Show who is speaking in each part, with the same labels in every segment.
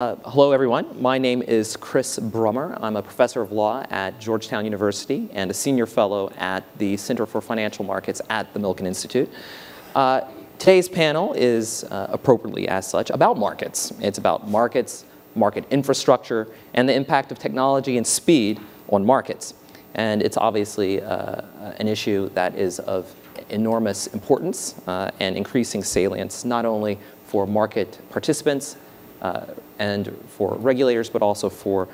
Speaker 1: Uh, hello, everyone. My name is Chris Brummer. I'm a professor of law at Georgetown University and a senior fellow at the Center for Financial Markets at the Milken Institute. Uh, today's panel is, uh, appropriately as such, about markets. It's about markets, market infrastructure, and the impact of technology and speed on markets. And it's obviously uh, an issue that is of enormous importance uh, and increasing salience, not only for market participants, uh, and for regulators, but also for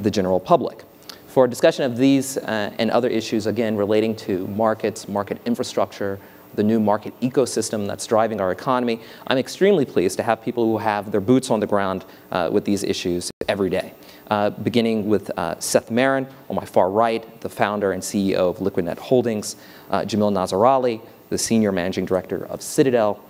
Speaker 1: the general public. For a discussion of these uh, and other issues, again, relating to markets, market infrastructure, the new market ecosystem that's driving our economy, I'm extremely pleased to have people who have their boots on the ground uh, with these issues every day. Uh, beginning with uh, Seth Merrin on my far right, the founder and CEO of LiquidNet Holdings, uh, Jamil Nazarali, the senior managing director of Citadel,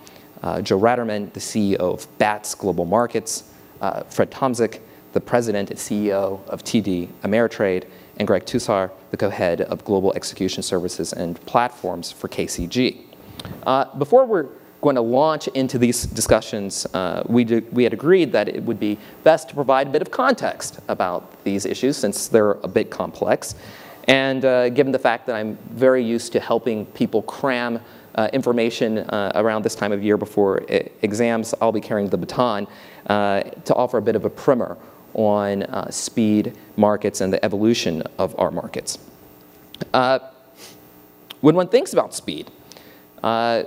Speaker 1: uh, Joe Ratterman, the CEO of BATS Global Markets, uh, Fred Tomczyk, the president and CEO of TD Ameritrade, and Greg Tusar, the co-head of Global Execution Services and Platforms for KCG. Uh, before we're going to launch into these discussions, uh, we, do, we had agreed that it would be best to provide a bit of context about these issues since they're a bit complex. And uh, given the fact that I'm very used to helping people cram uh, information uh, around this time of year before exams, I'll be carrying the baton uh, to offer a bit of a primer on uh, speed markets and the evolution of our markets. Uh, when one thinks about speed, uh,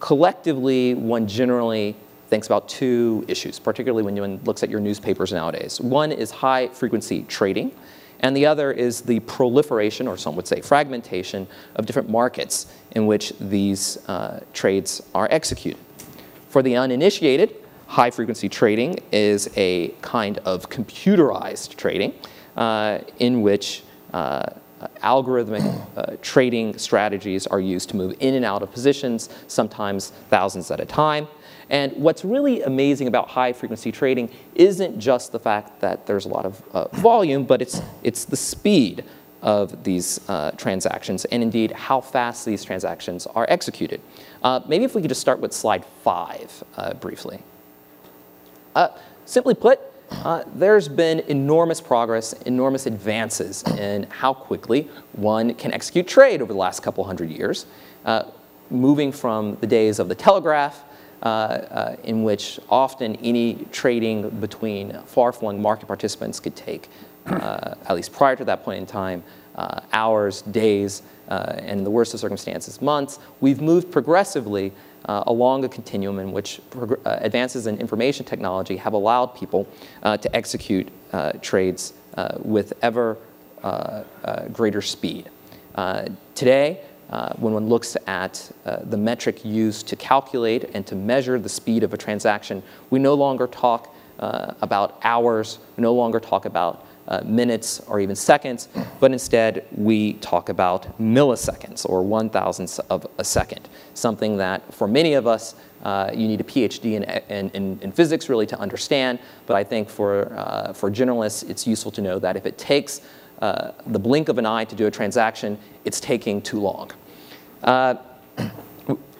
Speaker 1: collectively one generally thinks about two issues, particularly when one looks at your newspapers nowadays. One is high frequency trading, and the other is the proliferation, or some would say fragmentation, of different markets in which these uh, trades are executed. For the uninitiated, high frequency trading is a kind of computerized trading uh, in which uh, algorithmic uh, trading strategies are used to move in and out of positions, sometimes thousands at a time. And what's really amazing about high frequency trading isn't just the fact that there's a lot of uh, volume, but it's, it's the speed of these uh, transactions and indeed how fast these transactions are executed. Uh, maybe if we could just start with slide five uh, briefly. Uh, simply put, uh, there's been enormous progress, enormous advances in how quickly one can execute trade over the last couple hundred years, moving from the days of the telegraph uh, uh, in which often any trading between far-flung market participants could take, uh, at least prior to that point in time, hours, days, and in the worst of circumstances, months. We've moved progressively uh, along a continuum in which uh, advances in information technology have allowed people uh, to execute trades with ever greater speed. today, uh, when one looks at uh, the metric used to calculate and to measure the speed of a transaction, we no longer talk uh, about hours, no longer talk about uh, minutes or even seconds, but instead we talk about milliseconds or one thousandths of a second, something that for many of us uh, you need a PhD in, in, in, physics really to understand, but I think for, uh, for generalists it's useful to know that if it takes uh, the blink of an eye to do a transaction, it's taking too long. Uh,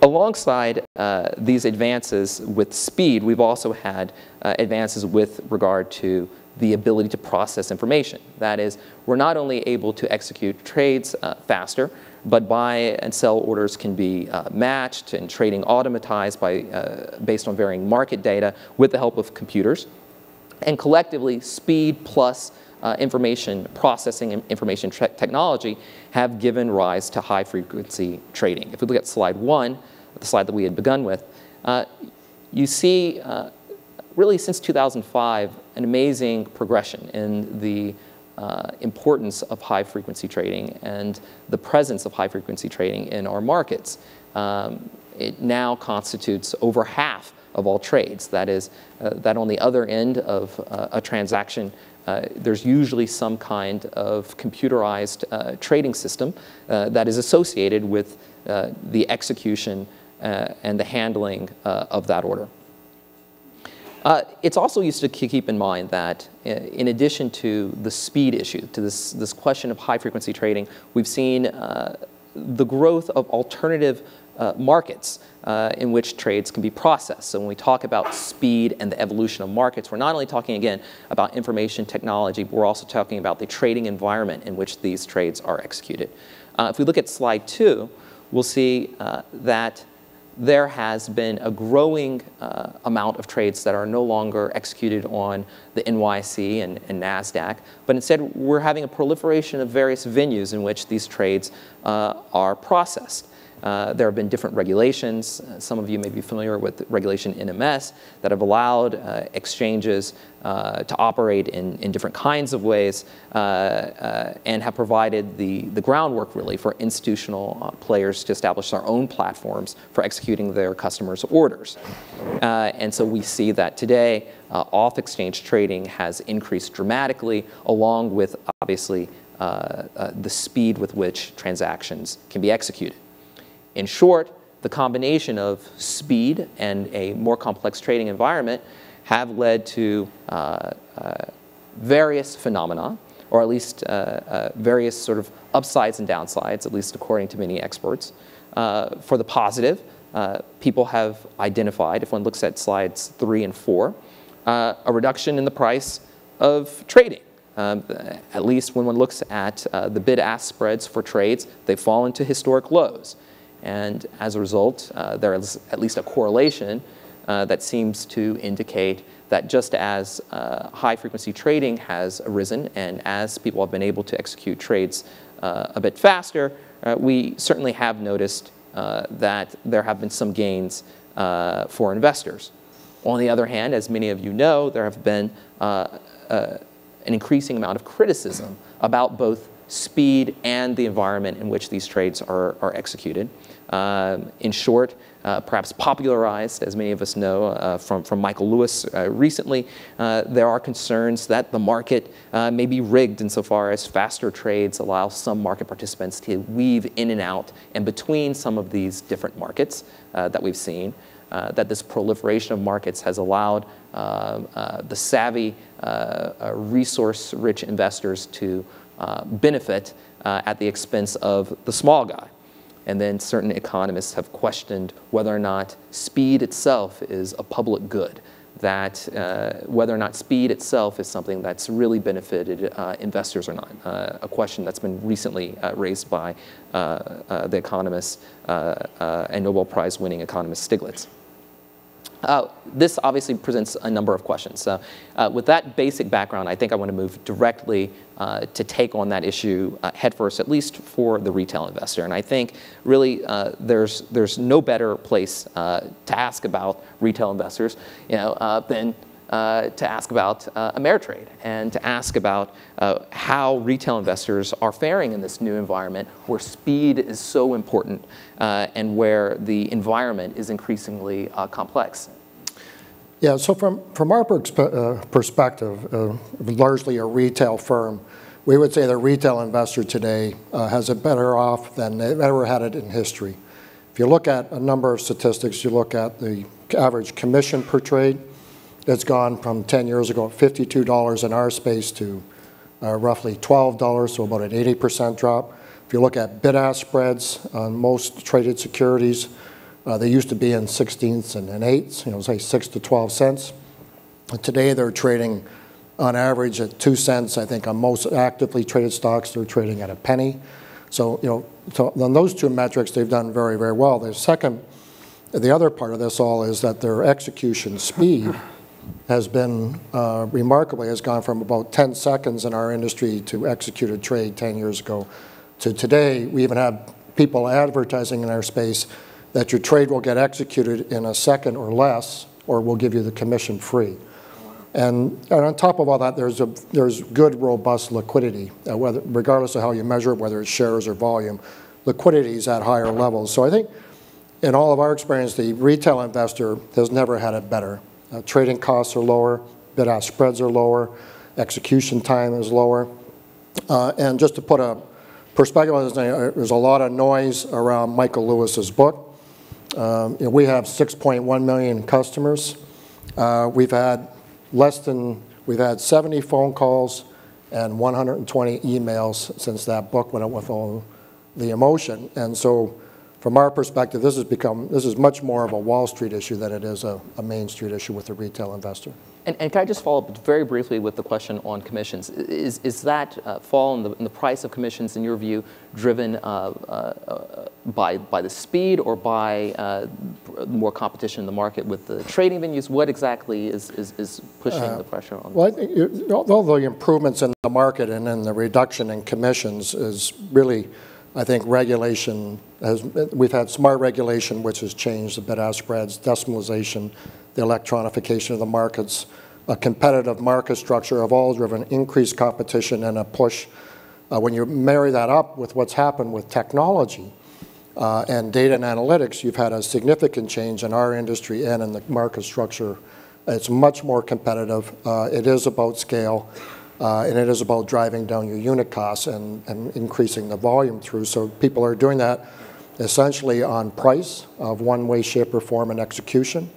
Speaker 1: alongside uh, these advances with speed, we've also had uh, advances with regard to the ability to process information. That is, we're not only able to execute trades faster, but buy and sell orders can be uh, matched and trading automatized by, uh, based on varying market data with the help of computers. And collectively, speed plus uh, information processing and information technology have given rise to high frequency trading. If we look at slide one, the slide that we had begun with, uh, you see uh, really since 2005 an amazing progression in the uh, importance of high frequency trading and the presence of high frequency trading in our markets. Um, it now constitutes over half of all trades. That is, uh, that on the other end of uh, a transaction uh, there's usually some kind of computerized uh, trading system uh, that is associated with uh, the execution uh, and the handling of that order. it's also useful to keep in mind that in addition to the speed issue, to this, this question of high frequency trading, we've seen the growth of alternative uh, markets uh, in which trades can be processed. So when we talk about speed and the evolution of markets, we're not only talking again about information technology, but we're also talking about the trading environment in which these trades are executed. Uh, if we look at slide two, we'll see uh, that there has been a growing uh, amount of trades that are no longer executed on the NYSE and, and, NASDAQ, but instead we're having a proliferation of various venues in which these trades uh, are processed. Uh, there have been different regulations. Uh, some of you may be familiar with regulation NMS that have allowed uh, exchanges uh, to operate in, in different kinds of ways uh, and have provided the, the groundwork really for institutional players to establish their own platforms for executing their customers' orders. and so we see that today off exchange trading has increased dramatically along with obviously the speed with which transactions can be executed. In short, the combination of speed and a more complex trading environment have led to uh, uh, various phenomena, or at least uh, uh various sort of upsides and downsides, at least according to many experts. Uh, for the positive, uh, people have identified, if one looks at slides three and four, a reduction in the price of trading. Um, at least when one looks at the bid-ask spreads for trades, they've fallen to historic lows. And as a result, uh, there is at least a correlation uh, that seems to indicate that just as uh, high frequency trading has arisen and as people have been able to execute trades uh, a bit faster, uh, we certainly have noticed uh, that there have been some gains for investors. On the other hand, as many of you know, there have been an increasing amount of criticism about both speed and the environment in which these trades are, are executed. Um, in short, uh, perhaps popularized, as many of us know uh, from, from Michael Lewis uh, recently, uh, there are concerns that the market uh, may be rigged insofar as faster trades allow some market participants to weave in and out and between some of these different markets uh, that we've seen. that this proliferation of markets has allowed the savvy, resource-rich investors to benefit at the expense of the small guy. And then certain economists have questioned whether or not speed itself is a public good, that uh, whether or not speed itself is something that's really benefited uh, investors or not, uh, a question that's been recently uh, raised by uh, uh, the economist and Nobel Prize winning economist Stiglitz. Uh, this obviously presents a number of questions. So uh, with that basic background, I think I want to move directly uh, to take on that issue uh, headfirst, at least for the retail investor. And I think really uh, there's, there's no better place uh, to ask about retail investors you know, than uh, to ask about uh, Ameritrade and to ask about uh, how retail investors are faring in this new environment where speed is so important and where the environment is increasingly complex.
Speaker 2: Yeah, so from, from our perspe perspective, largely a retail firm, we would say the retail investor today uh, has it better off than they've ever had it in history. If you look at a number of statistics, you look at the average commission per trade, it's gone from 10 years ago, $52 in our space to uh, roughly $12, so about an 80% drop. If you look at bid-ask spreads on most traded securities, uh, they used to be in 16ths and, eighths, you know, say 6 to 12 cents. And today they're trading on average at 2 cents. I think on most actively traded stocks, they're trading at a penny. So, you know, so on those two metrics, they've done very, very well. The second, the other part of this all is that their execution speed has been uh, remarkably has gone from about 10 seconds in our industry to execute a trade 10 years ago to today. We even have people advertising in our space that your trade will get executed in a second or less or we'll give you the commission free. And, and on top of all that there's a there's good robust liquidity uh, whether regardless of how you measure it whether it's shares or volume liquidity is at higher levels. So I think in all of our experience the retail investor has never had it better uh, trading costs are lower, bid-ask spreads are lower, execution time is lower. Uh, and just to put a perspective on this, there's a lot of noise around Michael Lewis's book. Um, you know, we have 6.1 million customers. Uh, we've had less than, we've had 70 phone calls and 120 emails since that book went out with all the emotion. And so from our perspective, this has become, this is much more of a Wall Street issue than it is a, a Main Street issue with the retail investor.
Speaker 1: And, and, can I just follow up very briefly with the question on commissions? Is, is that uh, fall in the, in the, price of commissions, in your view, driven uh, uh, by, by the speed or by uh, more competition in the market with the trading venues? What exactly is, is, is pushing uh, the pressure on?
Speaker 2: Well, I think all the improvements in the market and then the reduction in commissions is really I think regulation has, we've had smart regulation, which has changed the bid-ask spreads, decimalization, the electronification of the markets, a competitive market structure have all driven increased competition and a push. Uh, when you marry that up with what's happened with technology uh, and data and analytics, you've had a significant change in our industry and in the market structure. It's much more competitive. Uh, it is about scale. Uh, and it is about driving down your unit costs and, and increasing the volume through. So people are doing that essentially on price of one way, shape, or form and execution.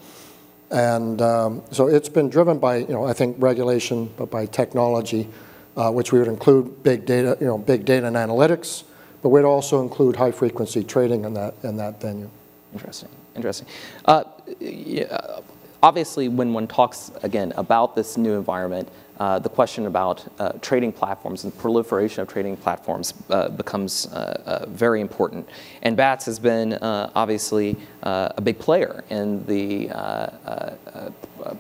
Speaker 2: And um, so it's been driven by, you know, I think regulation, but by technology, uh, which we would include big data, you know, big data and analytics, but we'd also include high frequency trading in that in that venue.
Speaker 1: Interesting, interesting. Uh, yeah, obviously, when one talks again about this new environment, uh, the question about uh, trading platforms and proliferation of trading platforms uh, becomes uh, uh, very important. And BATS has been uh, obviously a big player in the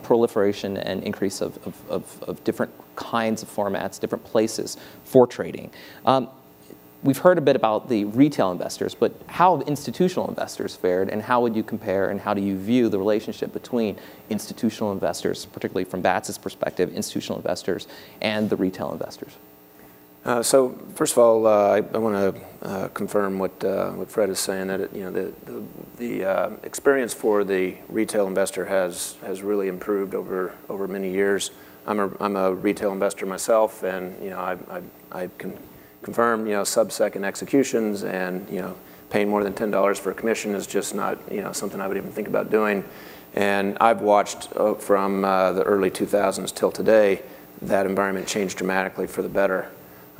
Speaker 1: proliferation and increase of, of, of, of, different kinds of formats, different places for trading. Um, we've heard a bit about the retail investors, but how have institutional investors fared, and how would you compare, and how do you view the relationship between institutional investors, particularly from BATS's perspective, institutional investors, and the retail investors?
Speaker 3: Uh, so first of all, uh, I, I want to uh, confirm what uh, what Fred is saying that it, you know the the, the uh, experience for the retail investor has has really improved over over many years. I'm a I'm a retail investor myself, and you know I I, I can confirm, you know, sub-second executions and, you know, paying more than $10 for a commission is just not, you know, something I would even think about doing. And I've watched uh, from uh, the early 2000s till today, that environment changed dramatically for the better.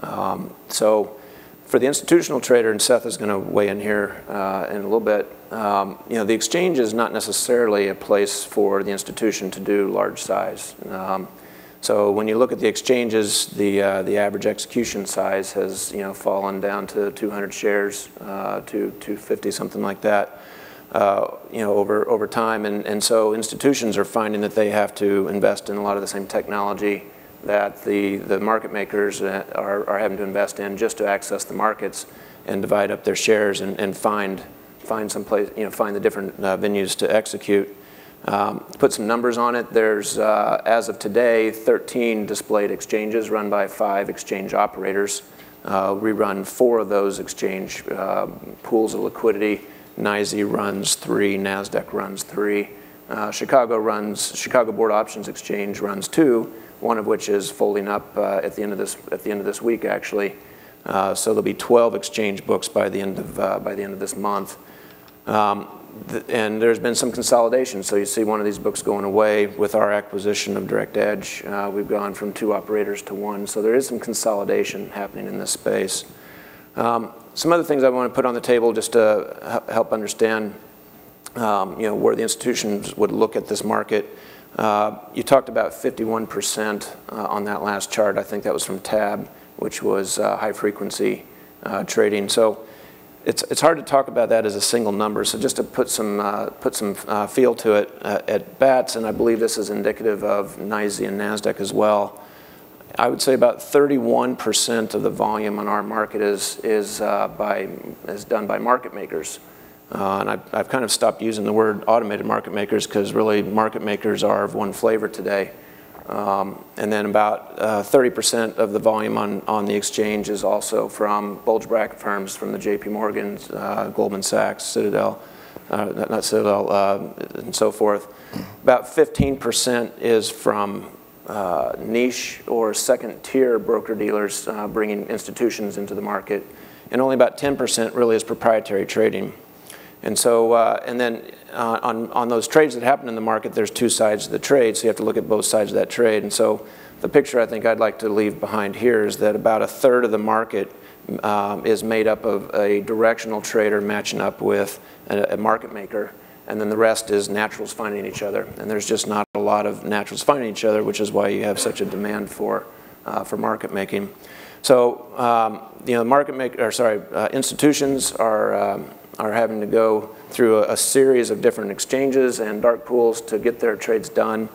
Speaker 3: Um, so for the institutional trader, and Seth is going to weigh in here uh, in a little bit, um, you know, the exchange is not necessarily a place for the institution to do large size. Um, so when you look at the exchanges, the uh, the average execution size has you know fallen down to 200 shares uh, to 250 something like that. Uh, you know over over time, and and so institutions are finding that they have to invest in a lot of the same technology that the the market makers uh, are are having to invest in just to access the markets and divide up their shares and, and find find some place you know find the different uh, venues to execute. Um, put some numbers on it, there's, uh, as of today, 13 displayed exchanges run by five exchange operators. Uh, we run four of those exchange uh, pools of liquidity. NYSE runs three, NASDAQ runs three. Uh, Chicago runs, Chicago Board Options Exchange runs two, one of which is folding up uh, at, the end of this, at the end of this week, actually. Uh, so there'll be 12 exchange books by the end of, by the end of this month. Um, and there's been some consolidation. So you see one of these books going away with our acquisition of Direct Edge. Uh, we've gone from two operators to one. So there is some consolidation happening in this space. Um, some other things I want to put on the table just to help understand um, you know, where the institutions would look at this market. Uh, you talked about 51% uh, on that last chart. I think that was from TABB, which was uh, high frequency uh, trading. So it's, it's hard to talk about that as a single number. So just to put some, uh, put some uh, feel to it, uh, at BATS, and I believe this is indicative of NYSE and NASDAQ as well, I would say about 31% of the volume on our market is, is, uh, by, is done by market makers. Uh, and I've, I've kind of stopped using the word automated market makers because really market makers are of one flavor today. Um, and then about 30% uh, of the volume on, on the exchange is also from bulge bracket firms from the JP Morgans, uh, Goldman Sachs, Citadel, uh, not Citadel, uh, and so forth. About 15% is from uh, niche or second tier broker dealers uh, bringing institutions into the market. And only about 10% really is proprietary trading. And so, and then uh, on, on those trades that happen in the market, there's two sides of the trade, so you have to look at both sides of that trade. And so the picture I think I'd like to leave behind here is that about a third of the market um, is made up of a directional trader matching up with a, a market maker, and then the rest is naturals finding each other. And there's just not a lot of naturals finding each other, which is why you have such a demand for, uh, for market making. So, um, you know, market make, or sorry, uh, institutions are, um, are having to go through a, a, series of different exchanges and dark pools to get their trades done.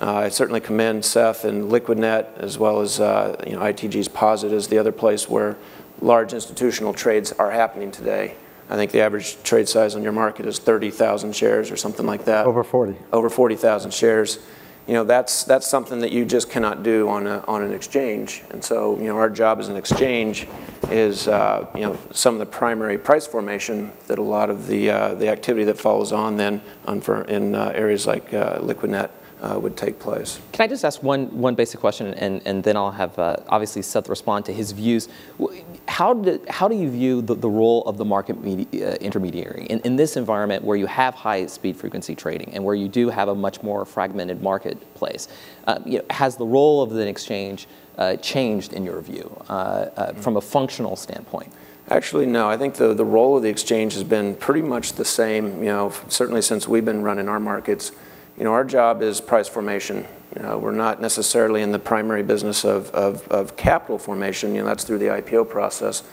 Speaker 3: Uh, I certainly commend Seth and Liquidnet as well as uh, you know, ITG's Posit is the other place where large institutional trades are happening today. I think the average trade size on your market is 30,000 shares or something like that.
Speaker 4: Over 40.
Speaker 3: Over 40,000 shares. You know, that's, that's something that you just cannot do on, a, on an exchange. And so, you know, our job as an exchange is, uh, you know, some of the primary price formation that a lot of the, uh, the activity that follows on then on for, in uh, areas like uh, Liquidnet uh, would take place.
Speaker 1: Can I just ask one, one basic question, and, and then I'll have uh, obviously Seth respond to his views. How do, how do you view the, the role of the market media, uh, intermediary in, in this environment where you have high speed frequency trading and where you do have a much more fragmented marketplace? Uh, you know, has the role of the exchange uh, changed in your view uh, from a functional standpoint?
Speaker 3: Actually, no. I think the, the role of the exchange has been pretty much the same, you know, certainly since we've been running our markets. You know, our job is price formation. You know, we're not necessarily in the primary business of, of, of capital formation. You know, that's through the IPO process.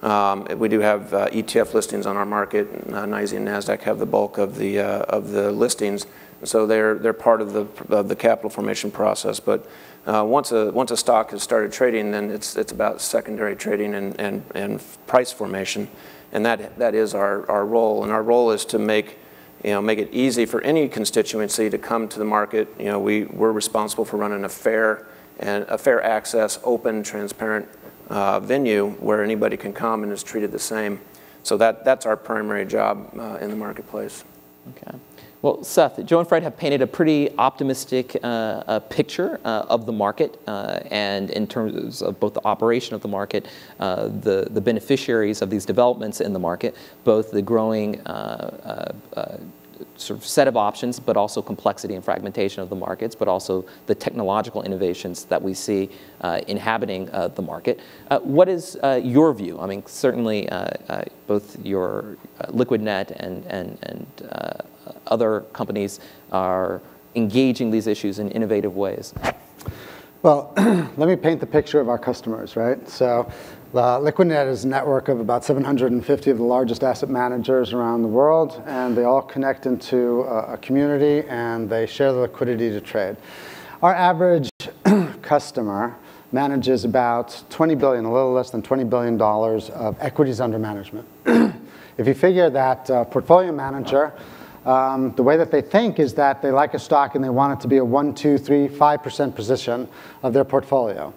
Speaker 3: Um, we do have uh, ETF listings on our market. Uh, NYSE and NASDAQ have the bulk of the, uh, of the listings. So they're, they're part of the, of the capital formation process. But uh, once, a, once a stock has started trading, then it's, it's about secondary trading and, and, and price formation. And that, that is our, our role. And our role is to make you know, make it easy for any constituency to come to the market. You know, we, we're responsible for running a fair and a fair access, open, transparent uh, venue where anybody can come and is treated the same. So that, that's our primary job uh, in the marketplace.
Speaker 1: Okay. Well, Seth, Joe and Fred have painted a pretty optimistic uh, uh, picture uh, of the market uh, and in terms of both the operation of the market, uh, the, the beneficiaries of these developments in the market, both the growing uh, sort of set of options, but also complexity and fragmentation of the markets, but also the technological innovations that we see uh, inhabiting uh, the market. Uh, what is your view? I mean, certainly both your LiquidNet and, and, and other companies are engaging these issues in innovative ways?
Speaker 4: Well, let me paint the picture of our customers, right? So LiquidNet is a network of about 750 of the largest asset managers around the world, and they all connect into a, community and they share the liquidity to trade. Our average customer manages about 20 billion, a little less than 20 billion dollars of equities under management. if you figure that uh, portfolio manager um, the way that they think is that they like a stock and they want it to be a 1, 2, 3, 5% position of their portfolio.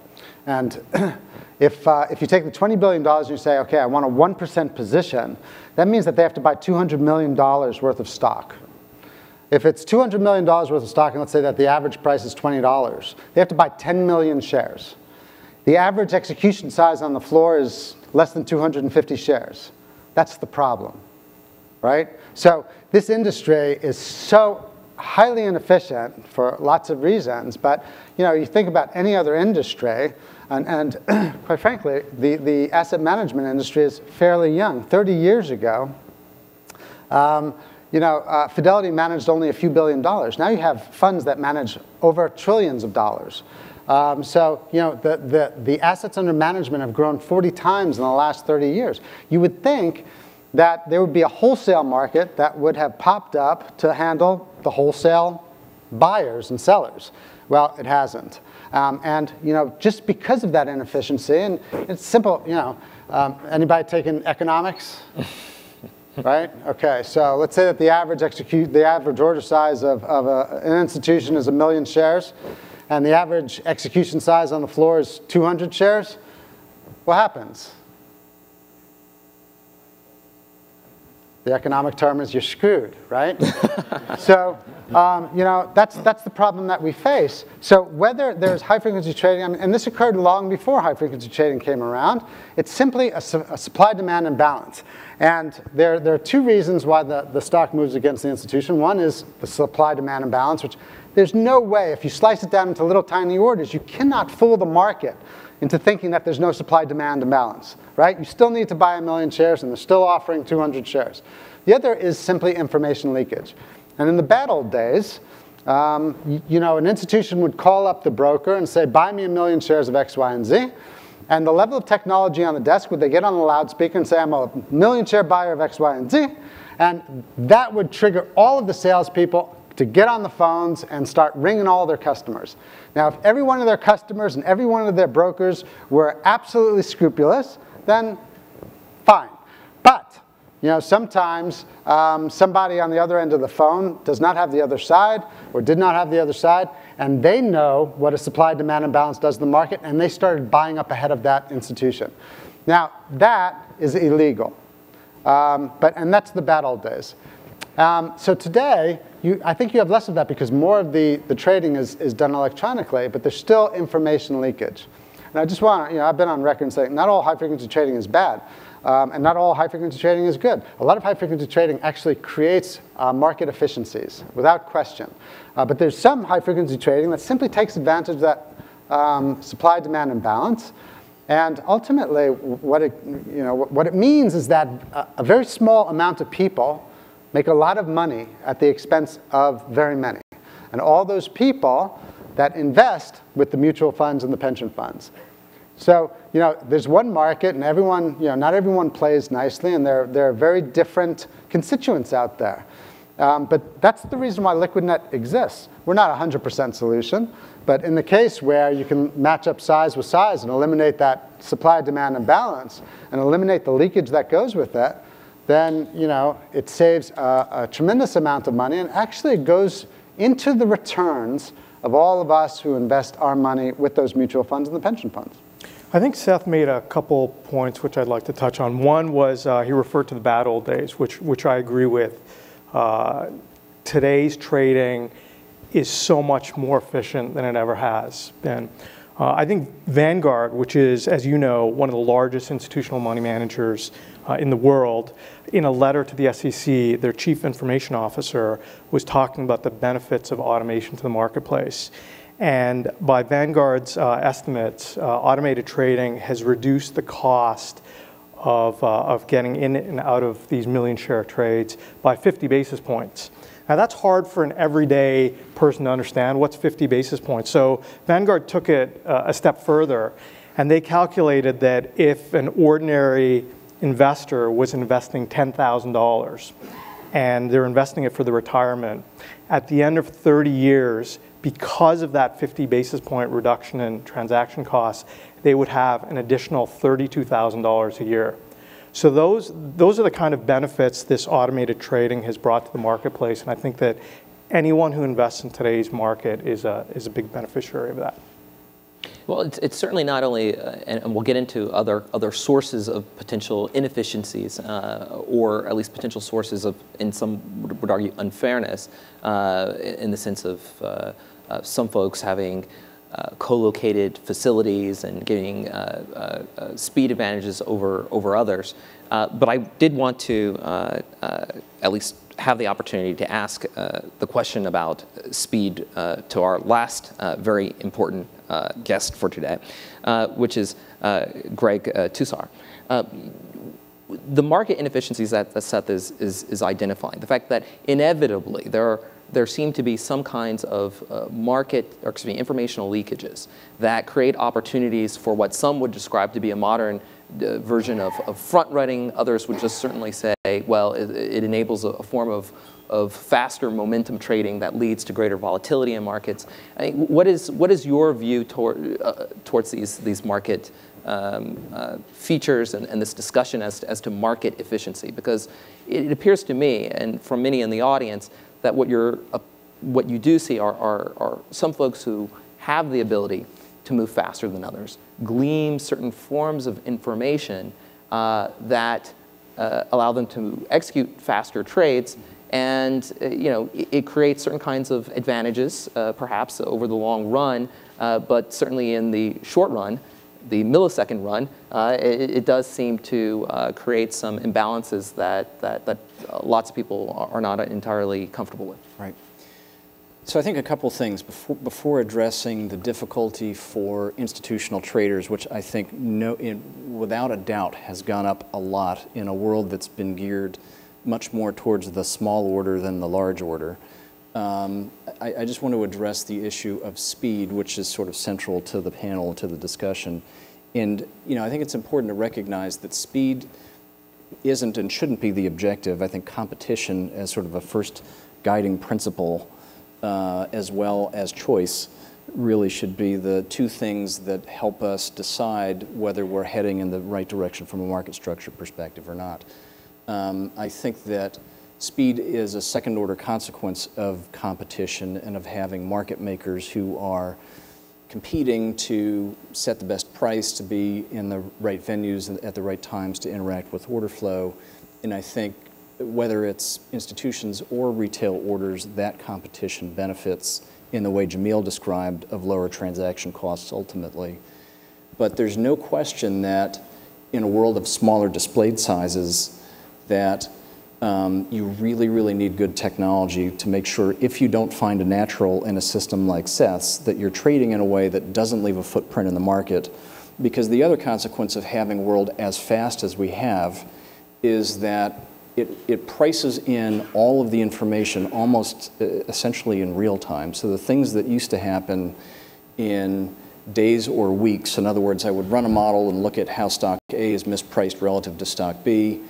Speaker 4: And if, uh, if you take the $20 billion and you say, okay, I want a 1% position, that means that they have to buy $200 million worth of stock. If it's $200 million worth of stock, and let's say that the average price is $20, they have to buy 10 million shares. The average execution size on the floor is less than 250 shares. That's the problem, right? So this industry is so highly inefficient for lots of reasons, but you know, you think about any other industry, and, and quite frankly, the, the asset management industry is fairly young. 30 years ago, um, you know, uh, Fidelity managed only a few billion dollars. Now you have funds that manage over trillions of dollars. Um, so, you know, the, the, the assets under management have grown 40 times in the last 30 years. You would think that there would be a wholesale market that would have popped up to handle the wholesale buyers and sellers. Well, it hasn't. Um, and you know, just because of that inefficiency, and it's simple, you know, um, anybody taking economics? right? Okay, so let's say that the average execute, the average order size of, of a, an institution is a million shares, and the average execution size on the floor is 200 shares. What happens? The economic term is you're screwed, right? so, um, you know, that's, that's the problem that we face. So whether there's high frequency trading, I mean, and this occurred long before high frequency trading came around, it's simply a, su a supply demand imbalance. And there, there are two reasons why the, the stock moves against the institution. One is the supply demand imbalance, which there's no way, if you slice it down into little tiny orders, you cannot fool the market into thinking that there's no supply-demand imbalance, right? You still need to buy a million shares, and they're still offering 200 shares. The other is simply information leakage. And in the bad old days, um, you, you know, an institution would call up the broker and say, buy me a million shares of X, Y, and Z. And the level of technology on the desk, would they get on the loudspeaker and say, I'm a million share buyer of X, Y, and Z? And that would trigger all of the salespeople to get on the phones and start ringing all their customers. Now, if every one of their customers and every one of their brokers were absolutely scrupulous, then fine. But you know, sometimes um, somebody on the other end of the phone does not have the other side or did not have the other side, and they know what a supply-demand imbalance does to the market, and they started buying up ahead of that institution. Now, that is illegal. Um, but, and that's the bad old days. Um, so today, you, I think you have less of that because more of the, the trading is, is done electronically, but there's still information leakage. And I just want to, you know, I've been on record saying not all high frequency trading is bad. Um, and not all high frequency trading is good. A lot of high frequency trading actually creates uh, market efficiencies, without question. Uh, but there's some high frequency trading that simply takes advantage of that um, supply demand imbalance. And ultimately, what it, you know, what it means is that a very small amount of people make a lot of money at the expense of very many. And all those people that invest with the mutual funds and the pension funds. So, you know, there's one market and everyone, you know, not everyone plays nicely and there, there are very different constituents out there. Um, but that's the reason why LiquidNet exists. We're not a 100% solution, but in the case where you can match up size with size and eliminate that supply-demand imbalance and eliminate the leakage that goes with it, then, you know, it saves a, a tremendous amount of money and actually it goes into the returns of all of us who invest our money with those mutual funds and the pension funds.
Speaker 5: I think Seth made a couple points which I'd like to touch on. One was uh, he referred to the bad old days, which, which I agree with. Uh, today's trading is so much more efficient than it ever has been. Uh, I think Vanguard, which is, as you know, one of the largest institutional money managers uh, in the world, in a letter to the SEC, their chief information officer was talking about the benefits of automation to the marketplace. And by Vanguard's uh, estimates, uh, automated trading has reduced the cost of, uh, of getting in and out of these million share trades by 50 basis points. Now that's hard for an everyday person to understand. What's 50 basis points? So Vanguard took it uh, a step further and they calculated that if an ordinary investor was investing $10,000 and they're investing it for the retirement, at the end of 30 years, because of that 50 basis point reduction in transaction costs, they would have an additional $32,000 a year. So those, those are the kind of benefits this automated trading has brought to the marketplace, and I think that anyone who invests in today's market is a, is a big beneficiary of that.
Speaker 1: Well, it's, it's certainly not only, uh, and, we'll get into other, other sources of potential inefficiencies, uh, or at least potential sources of, in some would argue, unfairness, uh, in the sense of uh, uh, some folks having uh, co-located facilities and getting speed advantages over, over others. but I did want to at least have the opportunity to ask uh, the question about speed uh, to our last uh, very important uh, guest for today, uh, which is uh, Greg Tusar. the market inefficiencies that, that Seth is, is, is, identifying, the fact that inevitably there are there seem to be some kinds of market, or excuse me, informational leakages that create opportunities for what some would describe to be a modern uh, version of, of, front running. Others would just certainly say, well, it, it enables a, a, form of, of faster momentum trading that leads to greater volatility in markets. I mean, what, is, what is your view uh, towards these, these market um, uh, features and, and, this discussion as to, as to market efficiency? Because it, it, appears to me, and from many in the audience, that what, you're, uh, what you do see are, are, are some folks who have the ability to move faster than others, glean certain forms of information uh, that uh, allow them to execute faster trades. And uh, you know, it, it, creates certain kinds of advantages, uh, perhaps over the long run, uh, but certainly in the short run, the millisecond run, uh, it, it, does seem to create some imbalances that, that, that lots of people are not entirely comfortable with.
Speaker 6: Right. So I think a couple things before, before addressing the difficulty for institutional traders, which I think no, in, without a doubt has gone up a lot in a world that's been geared much more towards the small order than the large order. Um, I, I, just want to address the issue of speed, which is sort of central to the panel, to the discussion. And you know, I think it's important to recognize that speed isn't and shouldn't be the objective. I think competition as sort of a first guiding principle uh, as well as choice really should be the two things that help us decide whether we're heading in the right direction from a market structure perspective or not. Um, I think that speed is a second order consequence of competition and of having market makers who are competing to set the best price, to be in the right venues at the right times to interact with order flow. And I think whether it's institutions or retail orders, that competition benefits in the way Jamil described of lower transaction costs ultimately. But there's no question that in a world of smaller displayed sizes, that um, you really, really need good technology to make sure if you don't find a natural in a system like Seth's, that you're trading in a way that doesn't leave a footprint in the market. Because the other consequence of having world as fast as we have is that it, it prices in all of the information almost uh, essentially in real time. So the things that used to happen in days or weeks, in other words, I would run a model and look at how stock A is mispriced relative to stock B,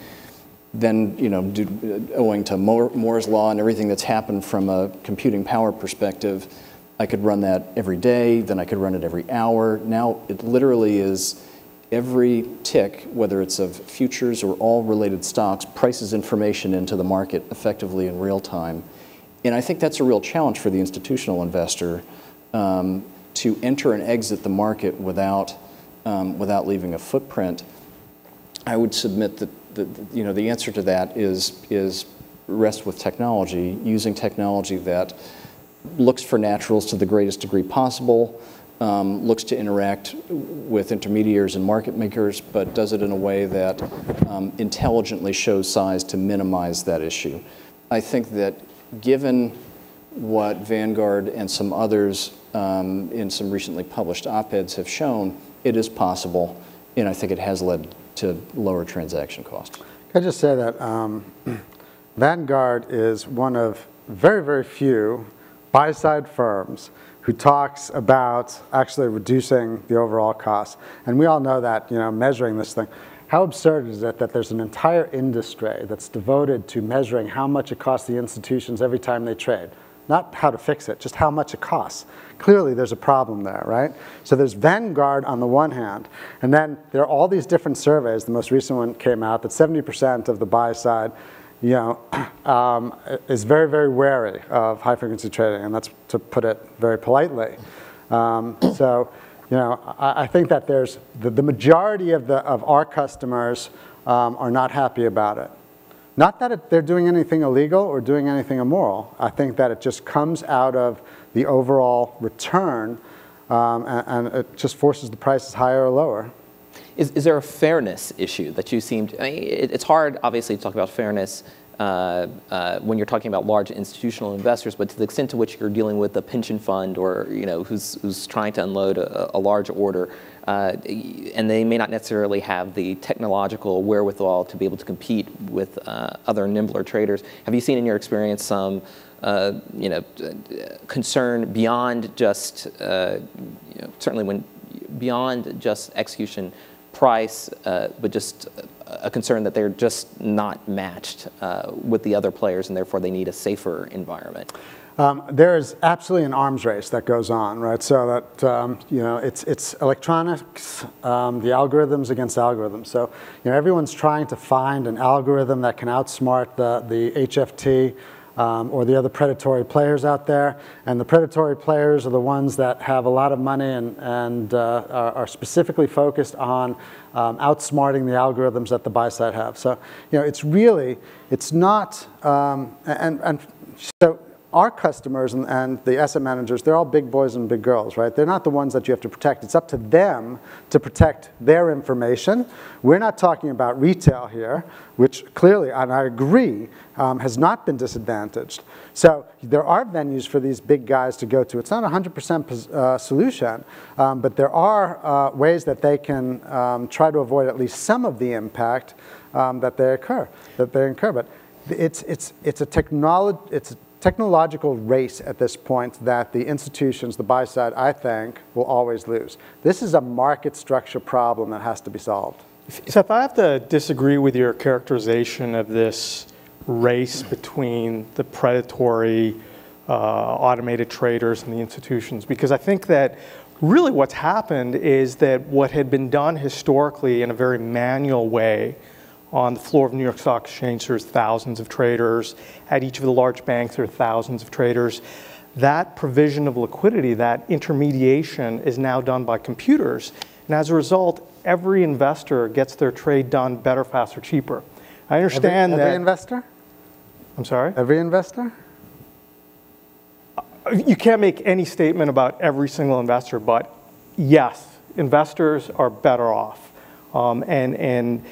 Speaker 6: then, you know, do, owing to Moore's law and everything that's happened from a computing power perspective, I could run that every day, then I could run it every hour. Now it literally is every tick, whether it's of futures or all related stocks, prices information into the market effectively in real time. And I think that's a real challenge for the institutional investor um, to enter and exit the market without, um, without leaving a footprint. I would submit that the, you know, the answer to that is, is rest with technology, using technology that looks for naturals to the greatest degree possible, um, looks to interact with intermediaries and market makers, but does it in a way that um, intelligently shows size to minimize that issue. I think that given what Vanguard and some others um, in some recently published op-eds have shown, it is possible, and I think it has led to lower transaction costs.
Speaker 4: Can I just say that um, Vanguard is one of very, very few buy-side firms who talks about actually reducing the overall cost. And we all know that, you know, measuring this thing. How absurd is it that there's an entire industry that's devoted to measuring how much it costs the institutions every time they trade? Not how to fix it, just how much it costs. Clearly, there's a problem there, right? So there's Vanguard on the one hand, and then there are all these different surveys. The most recent one came out that 70% of the buy side you know, um, is very, very wary of high frequency trading, and that's to put it very politely. Um, so, you know, I, I, think that there's the, the majority of, the, of our customers um, are not happy about it. Not that it, they're doing anything illegal or doing anything immoral. I think that it just comes out of the overall return, um, and, and it just forces the prices higher or lower.
Speaker 1: Is, is there a fairness issue that you seem to, I mean, it, it's hard, obviously, to talk about fairness uh, uh, when you're talking about large institutional investors, but to the extent to which you're dealing with a pension fund or, you know, who's, who's trying to unload a, a large order, uh, and they may not necessarily have the technological wherewithal to be able to compete with uh, other nimbler traders. Have you seen in your experience some uh, you know, concern beyond just, uh, you know, certainly when beyond just execution price, but just a concern that they're just not matched uh, with the other players, and therefore they need a safer environment.
Speaker 4: Um, there is absolutely an arms race that goes on, right? So that um, you know, it's it's electronics, um, the algorithms against algorithms. So you know, everyone's trying to find an algorithm that can outsmart the the HFT um, or the other predatory players out there. And the predatory players are the ones that have a lot of money and, and uh, are, are, specifically focused on um, outsmarting the algorithms that the buy side have. So, you know, it's really, it's not, um, and, and so our customers and, and the asset managers, they're all big boys and big girls, right? They're not the ones that you have to protect. It's up to them to protect their information. We're not talking about retail here, which clearly, and I agree, um, has not been disadvantaged. So there are venues for these big guys to go to. It's not a 100% uh, solution, um, but there are uh, ways that they can um, try to avoid at least some of the impact um, that they occur, that they incur. But it's, it's, it's a technology, it's technological race at this point that the institutions, the buy side, I think, will always lose. This is a market structure problem that has to be solved.
Speaker 5: Seth, I have to disagree with your characterization of this race between the predatory uh, automated traders and the institutions, because I think that really what's happened is that what had been done historically in a very manual way on the floor of New York Stock Exchange, there's thousands of traders. At each of the large banks, there are thousands of traders. That provision of liquidity, that intermediation, is now done by computers. And as a result, every investor gets their trade done better, faster, cheaper. I understand
Speaker 4: every, every
Speaker 5: that.
Speaker 4: investor?
Speaker 5: I'm sorry?
Speaker 4: Every investor?
Speaker 5: You can't make any statement about every single investor, but yes, investors are better off. Um, and, and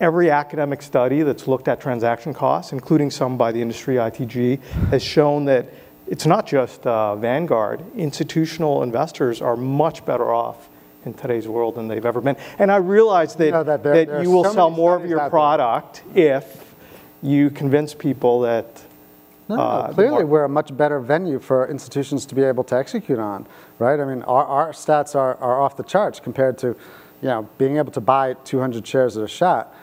Speaker 5: Every academic study that's looked at transaction costs, including some by the industry ITG, has shown that it's not just uh, Vanguard. Institutional investors are much better off in today's world than they've ever been. And I realize that, you, know, that, there, that you will so sell more of your product if you convince people that.
Speaker 4: No, no, uh, clearly we're a much better venue for institutions to be able to execute on, right? I mean, our, our stats are, are off the charts compared to, you know, being able to buy 200 shares at a shot.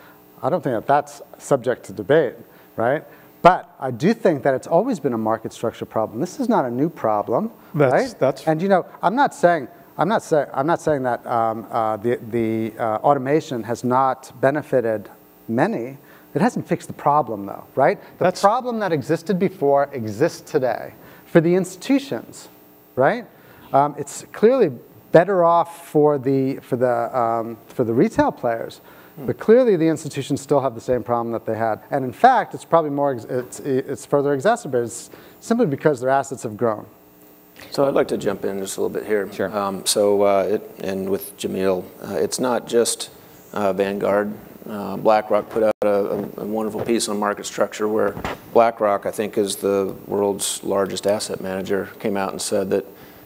Speaker 4: I don't think that that's subject to debate, right? But I do think that it's always been a market structure problem. This is not a new problem,
Speaker 5: that's,
Speaker 4: right?
Speaker 5: That's
Speaker 4: and you know, I'm not saying I'm not saying I'm not saying that um, uh, the the uh, automation has not benefited many. It hasn't fixed the problem, though, right? The that's, problem that existed before exists today for the institutions, right? Um, it's clearly better off for the for the um, for the retail players but clearly the institutions still have the same problem that they had. And in fact, it's probably more, it's, it's further exacerbated simply because their assets have grown.
Speaker 3: So I'd like to jump in just a little bit here.
Speaker 1: Sure. Um,
Speaker 3: so, uh, it, and with Jamil, uh, it's not just uh, Vanguard. Uh, BlackRock put out a, a, wonderful piece on market structure where BlackRock, I think, is the world's largest asset manager, came out and said that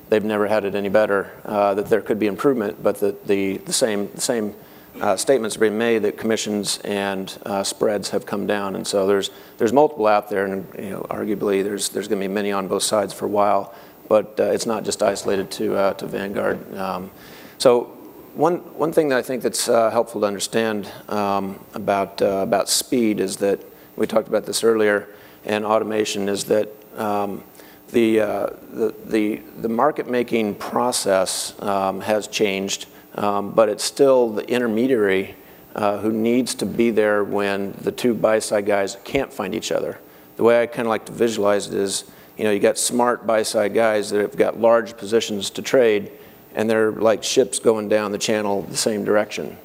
Speaker 3: they've never had it any better, uh, that there could be improvement, but that the, the same, the same uh, statements have been made that commissions and uh, spreads have come down, and so there's there's multiple out there, and you know, arguably there's there's going to be many on both sides for a while, but uh, it's not just isolated to uh, to Vanguard. Um, so one one thing that I think that's uh, helpful to understand um, about uh, about speed is that we talked about this earlier, and automation is that. Um, the, the, the, the market making process um, has changed um, but it's still the intermediary uh, who needs to be there when the two buy-side guys can't find each other. The way I kind of like to visualize it is, you know, you got smart buy-side guys that have got large positions to trade, and they're like ships going down the channel the same direction.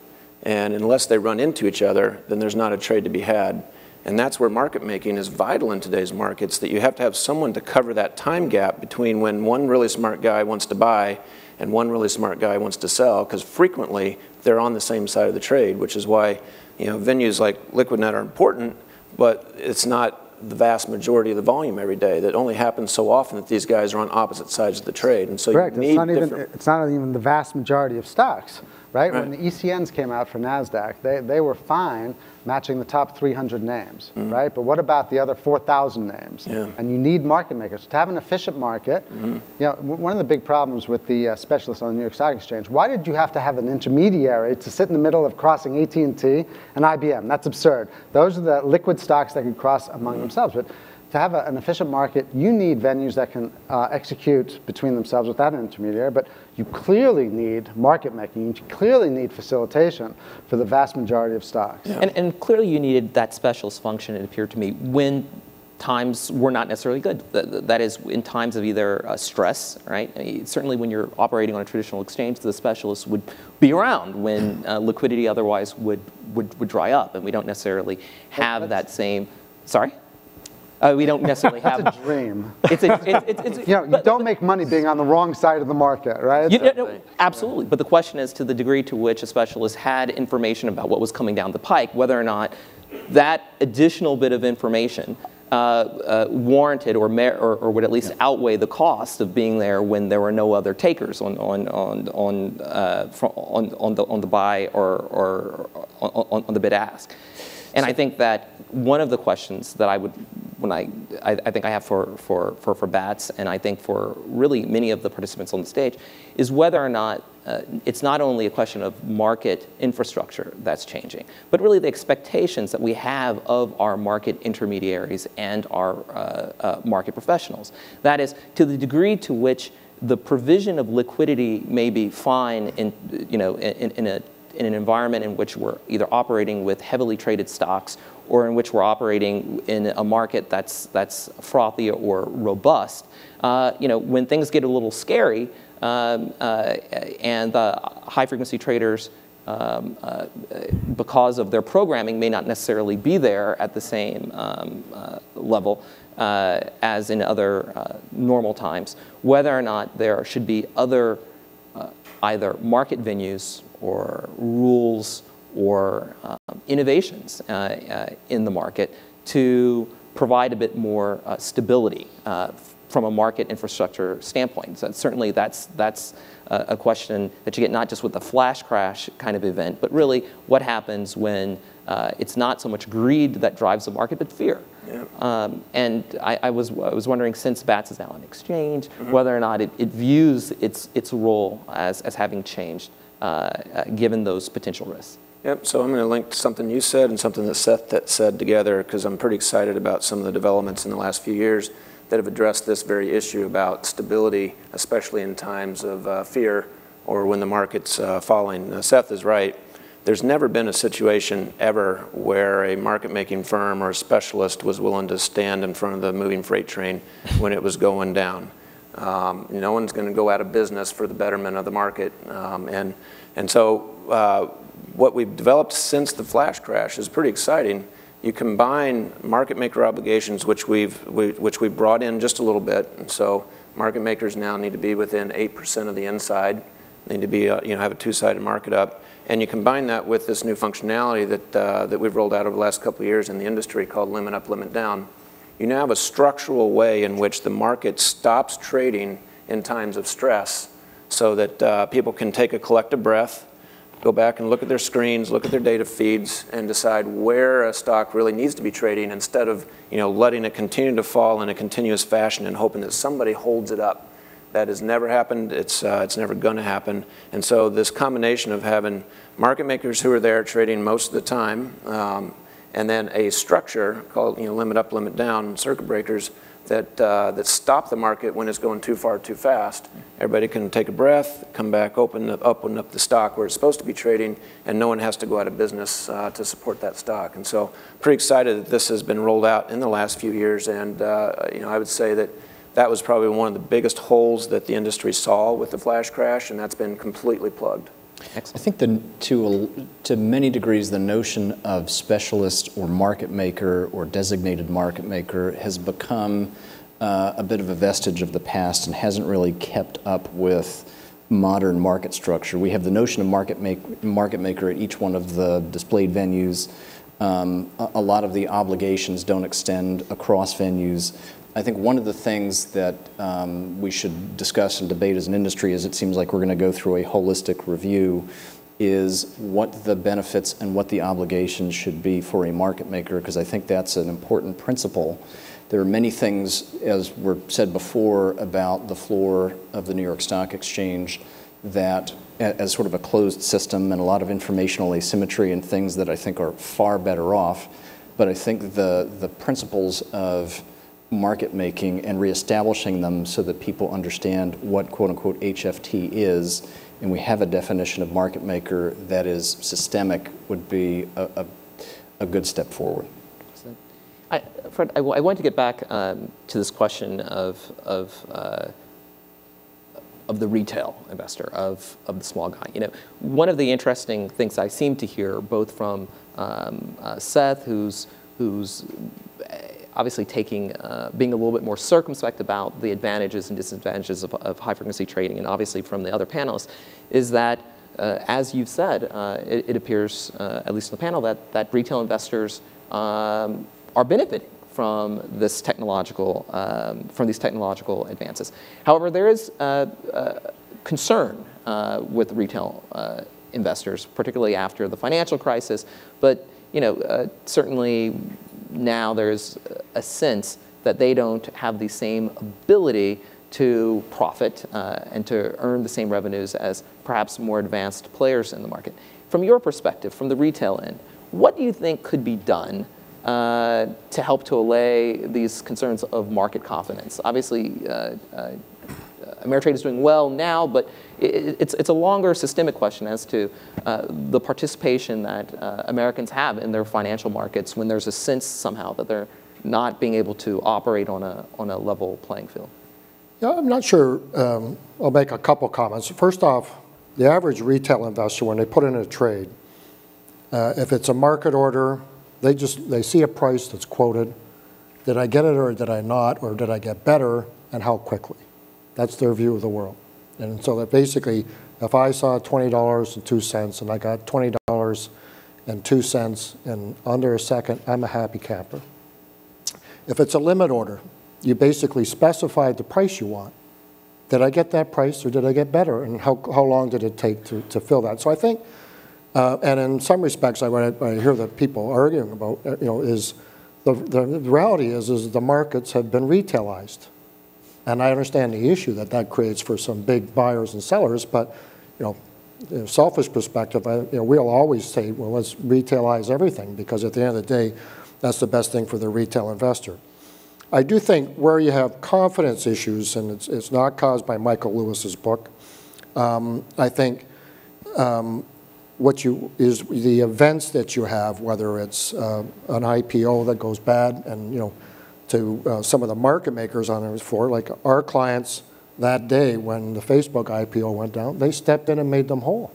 Speaker 3: And unless they run into each other, then there's not a trade to be had. And that's where market making is vital in today's markets, that you have to have someone to cover that time gap between when one really smart guy wants to buy and one really smart guy wants to sell, because frequently they're on the same side of the trade, which is why you know, venues like Liquidnet are important, but it's not the vast majority of the volume every day. That only happens so often that these guys are on opposite sides of the trade. And so
Speaker 4: Correct.
Speaker 3: you need
Speaker 4: it's not, even, it's not even the vast majority of stocks, right? right? When the ECNs came out for NASDAQ, they, they were fine matching the top 300 names, mm-hmm. right? But what about the other 4,000 names?
Speaker 3: Yeah.
Speaker 4: And you need market makers. To have an efficient market, mm-hmm. you know, one of the big problems with the uh, specialists on the New York Stock Exchange, why did you have to have an intermediary to sit in the middle of crossing AT&T and IBM? That's absurd. Those are the liquid stocks that could cross among mm-hmm. themselves. But to have a, an efficient market, you need venues that can uh, execute between themselves without an intermediary, but you clearly need market making. You clearly need facilitation for the vast majority of stocks.
Speaker 1: Yeah. And, and clearly you needed that specialist function, it appeared to me, when times were not necessarily good. That is, in times of either uh, stress, right? Certainly, when you're operating on a traditional exchange, the specialists would be around when uh, liquidity otherwise would, would, would dry up, and we don't necessarily have that same. Sorry. Uh, we don't necessarily have.
Speaker 4: Dream.
Speaker 1: It's a, it's, it's, it's,
Speaker 4: You know, you
Speaker 1: but-
Speaker 4: don't make money being on the wrong side of the market, right?
Speaker 1: You, no, no, absolutely. But the question is to the degree to which a specialist had information about what was coming down the pike, whether or not that additional bit of information uh, uh, warranted or, mer- or, or would at least outweigh the cost of being there when there were no other takers on, on, on, on, uh, fro- on, on, the, on the buy or, or on, on the bid ask. And I think that one of the questions that I would, when I, I, I think I have for, for, for, for BATS, and I think for really many of the participants on the stage, is whether or not uh, it's not only a question of market infrastructure that's changing, but really the expectations that we have of our market intermediaries and our uh, uh, market professionals. That is, to the degree to which the provision of liquidity may be fine in, you know, in, in a in an environment in which we're either operating with heavily traded stocks or in which we're operating in a market that's, that's frothy or robust, uh, you know, when things get a little scary um, uh, and the high frequency traders um, uh, because of their programming may not necessarily be there at the same um, uh, level uh, as in other uh, normal times, whether or not there should be other either market venues or rules or um, innovations uh, uh, in the market to provide a bit more uh, stability uh, from a market infrastructure standpoint. So certainly that's, that's a a question that you get not just with the flash crash kind of event, but really what happens when uh, it's not so much greed that drives the market, but fear.
Speaker 3: Yeah.
Speaker 1: Um, and I, I, was, I was wondering, since BATS is now an exchange, whether or not it, it views its, its role as, as having changed, uh, uh, given those potential risks.
Speaker 3: Yep, so I'm going to link to something you said and something that Seth that said together because I'm pretty excited about some of the developments in the last few years that have addressed this very issue about stability, especially in times of uh, fear or when the market's uh, falling. Uh, Seth is right. There's never been a situation ever where a market making firm or a specialist was willing to stand in front of the moving freight train when it was going down. Um, no one's going to go out of business for the betterment of the market. Um, and, and so uh, what we've developed since the flash crash is pretty exciting. You combine market maker obligations, which we've, we, which we've brought in just a little bit. And so market makers now need to be within 8% of the inside, need to be, uh, you know, have a two-sided market up. And you combine that with this new functionality that, uh, that we've rolled out over the last couple of years in the industry called limit up, limit down. You now have a structural way in which the market stops trading in times of stress so that uh, people can take a collective breath, go back and look at their screens, look at their data feeds, and decide where a stock really needs to be trading instead of you know, letting it continue to fall in a continuous fashion and hoping that somebody holds it up. That has never happened. It's, uh, it's never going to happen. And so this combination of having market makers who are there trading most of the time, um, and then a structure called you know, limit up, limit down, circuit breakers that, uh, that stop the market when it's going too far too fast. Everybody can take a breath, come back, open up, open up the stock where it's supposed to be trading, and no one has to go out of business uh, to support that stock. And so pretty excited that this has been rolled out in the last few years. And uh, you know, I would say that that was probably one of the biggest holes that the industry saw with the flash crash, and that's been completely plugged.
Speaker 6: I think the, to, to many degrees, the notion of specialist or market maker or designated market maker has become uh, a bit of a vestige of the past and hasn't really kept up with modern market structure. We have the notion of market, make, market maker at each one of the displayed venues. Um, a, a lot of the obligations don't extend across venues. I think one of the things that um, we should discuss and debate as an industry is it seems like we're going to go through a holistic review is what the benefits and what the obligations should be for a market maker because I think that's an important principle. There are many things, as were said before, about the floor of the New York Stock Exchange that, as sort of a closed system and a lot of informational asymmetry and things that I think are far better off. But I think the, the principles of market making and reestablishing them so that people understand what quote unquote HFT is, and we have a definition of market maker that is systemic, would be a, a, a good step forward.
Speaker 1: I, Fred, I, want to get back um, to this question of, of, uh, of the retail investor, of, of the small guy. You know, one of the interesting things I seem to hear, both from um, uh, Seth, who's, who's obviously taking, uh, being a little bit more circumspect about the advantages and disadvantages of, of high frequency trading, and obviously from the other panelists, is that uh, as you've said, uh, it, it, appears, uh, at least in the panel, that, that retail investors um, are benefiting from this technological, um, from these technological advances. However, there is concern uh, with retail uh, investors, particularly after the financial crisis. But you know, uh, certainly now there's a sense that they don't have the same ability to profit uh, and to earn the same revenues as perhaps more advanced players in the market. From your perspective, from the retail end, what do you think could be done uh, to help to allay these concerns of market confidence? Obviously, uh, uh, Ameritrade is doing well now, but it, it's, it's a longer systemic question as to uh, the participation that uh, Americans have in their financial markets when there's a sense somehow that they're not being able to operate on a, on a level playing field.
Speaker 2: Yeah, I'm not sure. Um, I'll make a couple comments. First off, the average retail investor, when they put in a trade, uh, if it's a market order, they just they see a price that's quoted. Did I get it or did I not, or did I get better, and how quickly? That's their view of the world. And so that basically, if I saw $20.02 and I got $20.02 in under a second, I'm a happy camper. If it's a limit order, you basically specified the price you want. Did I get that price or did I get better? And how, how long did it take to, to fill that? So I think, uh, and in some respects, I, I, I hear that people arguing about, uh, you know, is the, the reality is, is the markets have been retailized. And I understand the issue that that creates for some big buyers and sellers, but you know, in a selfish perspective, I, you know, we'll always say, well, let's retailize everything because at the end of the day, that's the best thing for the retail investor. I do think where you have confidence issues, and it's, it's not caused by Michael Lewis's book, um, I think um, what you is the events that you have, whether it's uh, an IPO that goes bad, and you know to uh, some of the market makers on it for, like our clients that day when the Facebook IPO went down, they stepped in and made them whole.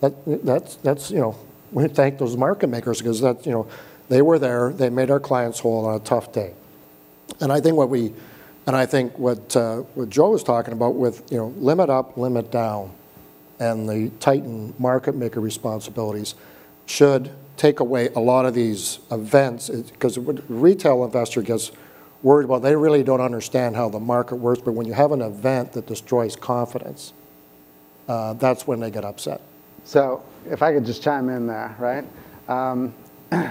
Speaker 2: That, that's, that's, you know, we thank those market makers because that, you know, they were there, they made our clients whole on a tough day. And I think what we, and I think what, uh, what Joe was talking about with, you know, limit up, limit down, and the tighten market maker responsibilities should take away a lot of these events because retail investor gets worried about they really don't understand how the market works but when you have an event that destroys confidence uh, that's when they get upset
Speaker 4: so if i could just chime in there right um, I,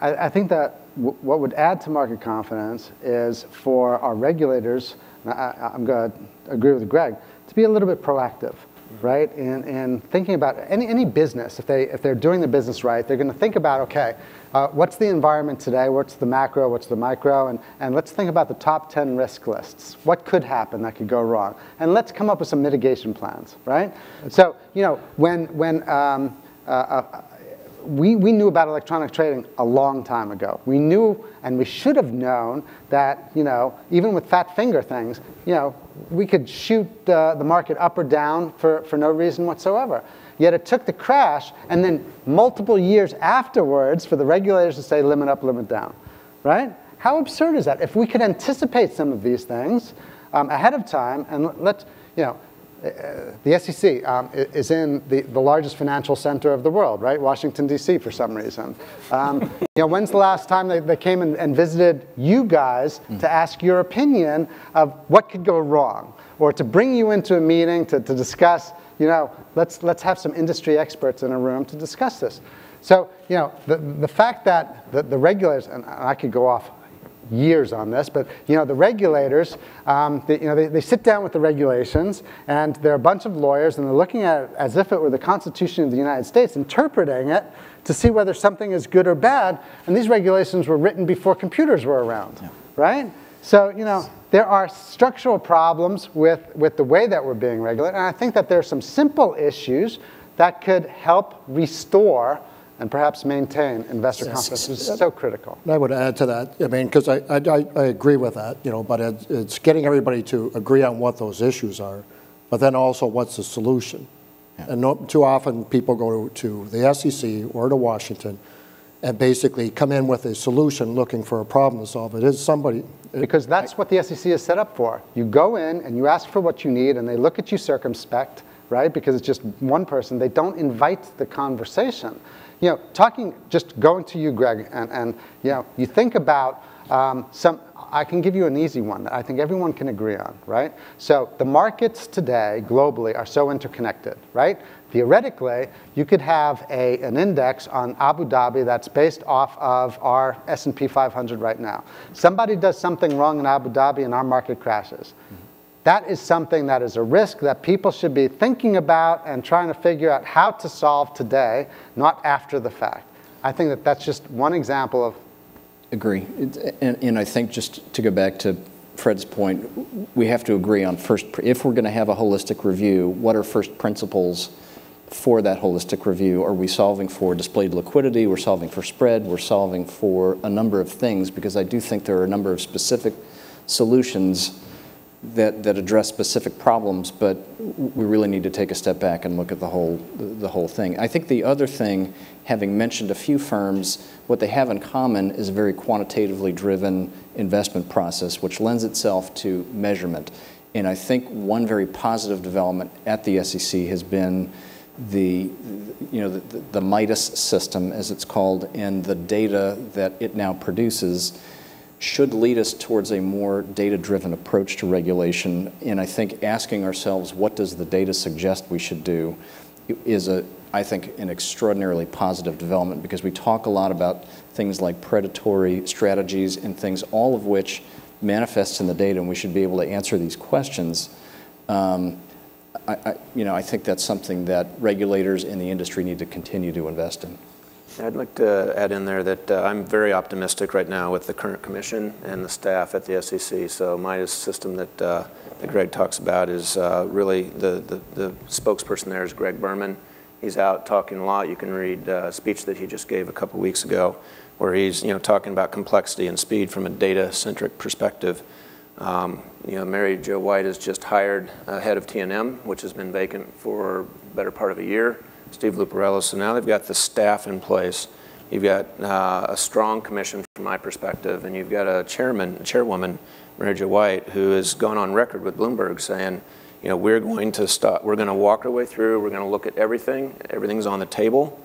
Speaker 4: I, think that what would add to market confidence is for our regulators I, i'm going to agree with greg to be a little bit proactive right? And, and thinking about any, any business, if, they, if they're doing the business right, they're going to think about, okay, uh, what's the environment today? What's the macro? What's the micro? And, and let's think about the top 10 risk lists. What could happen that could go wrong? And let's come up with some mitigation plans, right? So, you know, when, when um, uh, uh, we, we knew about electronic trading a long time ago. We knew and we should have known that, you know, even with fat finger things, you know, we could shoot uh, the market up or down for, for no reason whatsoever. Yet it took the crash and then multiple years afterwards for the regulators to say limit up, limit down, right? How absurd is that? If we could anticipate some of these things um, ahead of time and let, you know, the SEC um, is in the, the largest financial center of the world, right? Washington, D.C., for some reason. Um, you know, when's the last time they, they came and, and visited you guys mm. to ask your opinion of what could go wrong? Or to bring you into a meeting to, to discuss, you know, let's, let's have some industry experts in a room to discuss this. So, you know, the, the fact that the, the regulators, and I could go off years on this, but you know, the regulators, um, they, you know, they, they sit down with the regulations, and they're a bunch of lawyers, and they're looking at it as if it were the Constitution of the United States, interpreting it to see whether something is good or bad. And these regulations were written before computers were around, yeah. right? So, you know, there are structural problems with, with the way that we're being regulated, and I think that there are some simple issues that could help restore and perhaps maintain investor yes. confidence is so critical.
Speaker 2: I would add to that. I mean, because I, I, I, agree with that, you know, but it, it's getting everybody to agree on what those issues are, but then also what's the solution. Yeah. And no, too often people go to, to the SEC or to Washington and basically come in with a solution looking for a problem to solve. It is somebody,
Speaker 4: Because that's what the SEC is set up for. You go in and you ask for what you need, and they look at you circumspect, right? Because it's just one person. They don't invite the conversation. You know, talking, just going to you, Greg, and, and you know, you think about um, some, I can give you an easy one that I think everyone can agree on, right? So the markets today globally are so interconnected, right? Theoretically, you could have a, an index on Abu Dhabi that's based off of our S&P 500 right now. Somebody does something wrong in Abu Dhabi and our market crashes. That is something that is a risk that people should be thinking about and trying to figure out how to solve today, not after the fact. I think that that's just one example of
Speaker 6: Agree. And, and I think just to go back to Fred's point, we have to agree on first, if we're going to have a holistic review, what are first principles for that holistic review? Are we solving for displayed liquidity? We're solving for spread? We're solving for a number of things because I do think there are a number of specific solutions that, that address specific problems, but we really need to take a step back and look at the whole, the whole thing. I think the other thing, having mentioned a few firms, what they have in common is a very quantitatively driven investment process, which lends itself to measurement. And I think one very positive development at the SEC has been the, you know, the, the Midas system, as it's called, and the data that it now produces should lead us towards a more data-driven approach to regulation. And I think asking ourselves, what does the data suggest we should do, is a, I think, an extraordinarily positive development because we talk a lot about things like predatory strategies and things, all of which manifests in the data, and we should be able to answer these questions. Um, I, I, you know, I think that's something that regulators in the industry need to continue to invest in.
Speaker 3: I'd like to add in there that uh, I'm very optimistic right now with the current commission and the staff at the SEC. So Midas system that, uh, that Greg talks about is uh, really the, the, the, spokesperson there is Gregg Berman. He's out talking a lot. You can read a speech that he just gave a couple weeks ago where he's you know, talking about complexity and speed from a data-centric perspective. Um, you know, Mary Jo White has just hired a head of T&M, which has been vacant for better part of a year. Steve Luparello. So now they've got the staff in place. You've got uh, a strong commission from my perspective, and you've got a chairman, a chairwoman, Mary Jo White, who has gone on record with Bloomberg saying, you know, we're going to stop, we're going to walk our way through, we're going to look at everything, everything's on the table,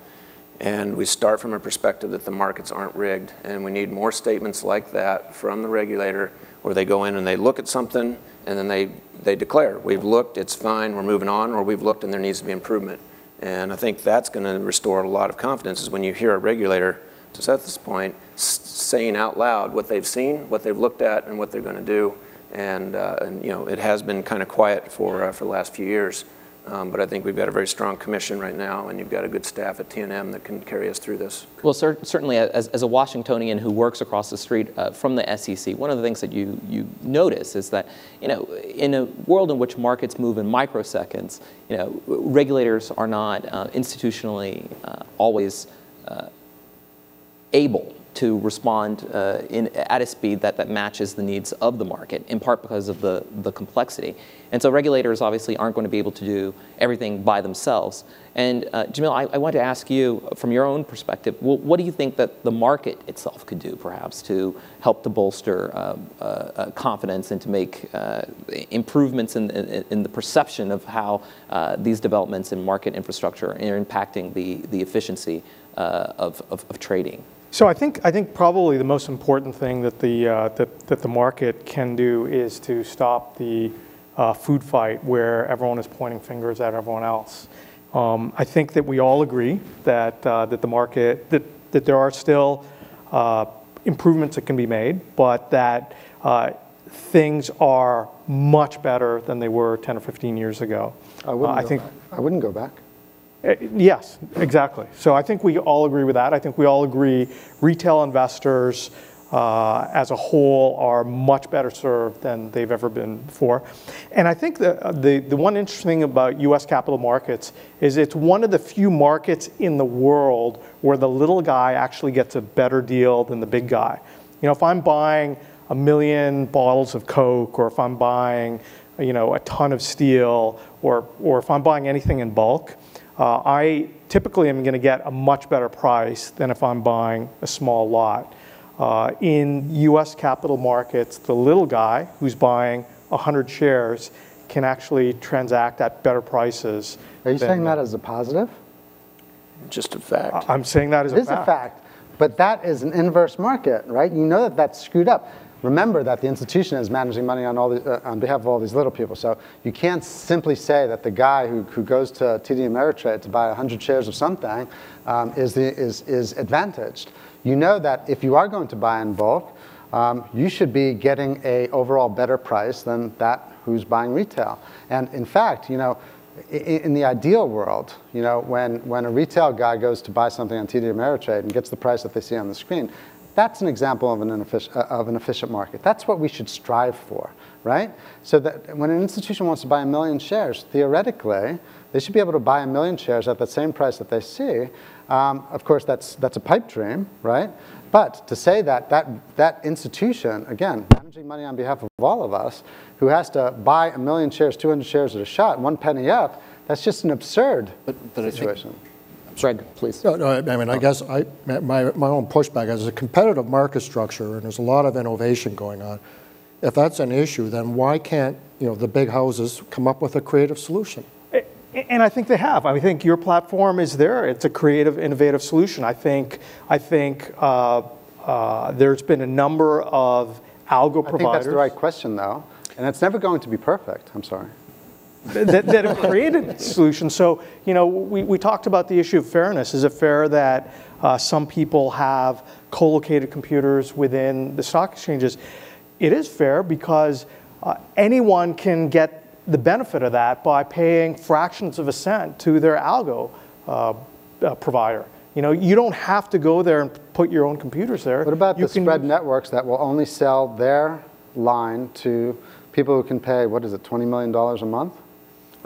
Speaker 3: and we start from a perspective that the markets aren't rigged, and we need more statements like that from the regulator where they go in and they look at something and then they, they declare, we've looked, it's fine, we're moving on, or we've looked and there needs to be improvement. And I think that's going to restore a lot of confidence is when you hear a regulator, to at this point, saying out loud what they've seen, what they've looked at, and what they're going to do. And, uh, and, you know, it has been kind of quiet for, uh, for the last few years. Um, but I think we've got a very strong commission right now, and you've got a good staff at T&M that can carry us through this.
Speaker 1: Well, cer certainly, as, as, a Washingtonian who works across the street uh, from the SEC, one of the things that you, you notice is that, you know, in a world in which markets move in microseconds, you know, regulators are not uh, institutionally uh, always uh, able to respond uh, in, at a speed that, that matches the needs of the market, in part because of the, the complexity. And so regulators obviously aren't going to be able to do everything by themselves. And uh, Jamil, I, I want to ask you, from your own perspective, well, what do you think that the market itself could do, perhaps, to help to bolster uh, uh, uh confidence and to make uh, improvements in, in, in, the perception of how these developments in market infrastructure are impacting the, the efficiency of, of, of trading?
Speaker 5: So I think I think probably the most important thing that the uh, that, that the market can do is to stop the uh, food fight where everyone is pointing fingers at everyone else. Um, I think that we all agree that uh, that the market that that there are still uh, improvements that can be made, but that uh, things are much better than they were 10 or 15 years ago.
Speaker 4: I wouldn't, uh, I think, I wouldn't go back.
Speaker 5: Uh, yes, exactly. So I think we all agree with that. I think we all agree retail investors uh, as a whole are much better served than they've ever been before. And I think the, the, the one interesting thing about US capital markets is it's one of the few markets in the world where the little guy actually gets a better deal than the big guy. You know, if I'm buying a million bottles of Coke or if I'm buying, you know, a ton of steel or, or if I'm buying anything in bulk, uh, I typically am going to get a much better price than if I'm buying a small lot. Uh, in US capital markets, the little guy who's buying 100 shares can actually transact at better prices.
Speaker 4: Are you
Speaker 5: than-
Speaker 4: saying that as a positive?
Speaker 3: Just a fact.
Speaker 5: I'm saying that as a fact.
Speaker 4: It is a fact, but that is an inverse market, right? You know that that's screwed up. Remember that the institution is managing money on, all the, uh, on behalf of all these little people. So you can't simply say that the guy who, who goes to TD Ameritrade to buy 100 shares of something um, is, the, is, is advantaged. You know that if you are going to buy in bulk, um, you should be getting a overall better price than that who's buying retail. And in fact, you know, in the ideal world, you know, when, when a retail guy goes to buy something on TD Ameritrade and gets the price that they see on the screen, that's an example of an, inefficient, uh, of an efficient market. That's what we should strive for, right? So that when an institution wants to buy a million shares, theoretically, they should be able to buy a million shares at the same price that they see. Um, of course, that's, that's a pipe dream, right? But to say that, that that institution, again, managing money on behalf of all of us, who has to buy a million shares, 200 shares at a shot, one penny up, that's just an absurd
Speaker 6: But- but
Speaker 4: situation.
Speaker 1: Greg, please.
Speaker 2: No, no, I mean, I guess I, my, my own pushback is a competitive market structure, and there's a lot of innovation going on. If that's an issue, then why can't, you know, the big houses come up with a creative solution?
Speaker 5: And I think they have. I think your platform is there. It's a creative, innovative solution. I think, I think uh, uh, there's been a number of algo
Speaker 4: I think
Speaker 5: providers
Speaker 4: that's the right question, though. And it's never going to be perfect. I'm sorry.
Speaker 5: That, that have created solutions. So, you know, we, we talked about the issue of fairness. Is it fair that uh, some people have co-located computers within the stock exchanges? It is fair because uh, anyone can get the benefit of that by paying fractions of a cent to their algo uh, uh, provider. You know, you don't have to go there and put your own computers there.
Speaker 4: What about
Speaker 5: you
Speaker 4: the spread networks that will only sell their line to people who can pay, what is it, $20 million a month?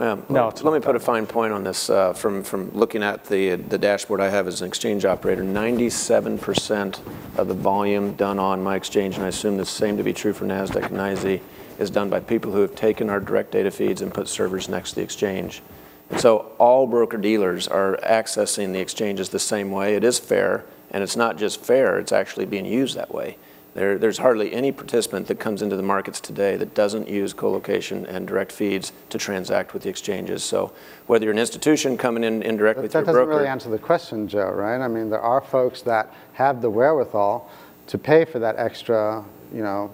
Speaker 3: Yeah,
Speaker 5: No,
Speaker 3: let- let me put a fine point on this. uh, From, from looking at the, the dashboard I have as an exchange operator, 97% of the volume done on my exchange, and I assume the same to be true for NASDAQ and NYSE, is done by people who have taken our direct data feeds and put servers next to the exchange. And so all broker-dealers are accessing the exchanges the same way. It is fair, and it's not just fair, it's actually being used that way. There, there's hardly any participant that comes into the markets today that doesn't use colocation and direct feeds to transact with the exchanges. So whether you're an institution coming in indirectly
Speaker 4: But
Speaker 3: through
Speaker 4: that doesn't really answer the question, Joe, right? I mean, there are folks that have the wherewithal to pay for that extra, you know,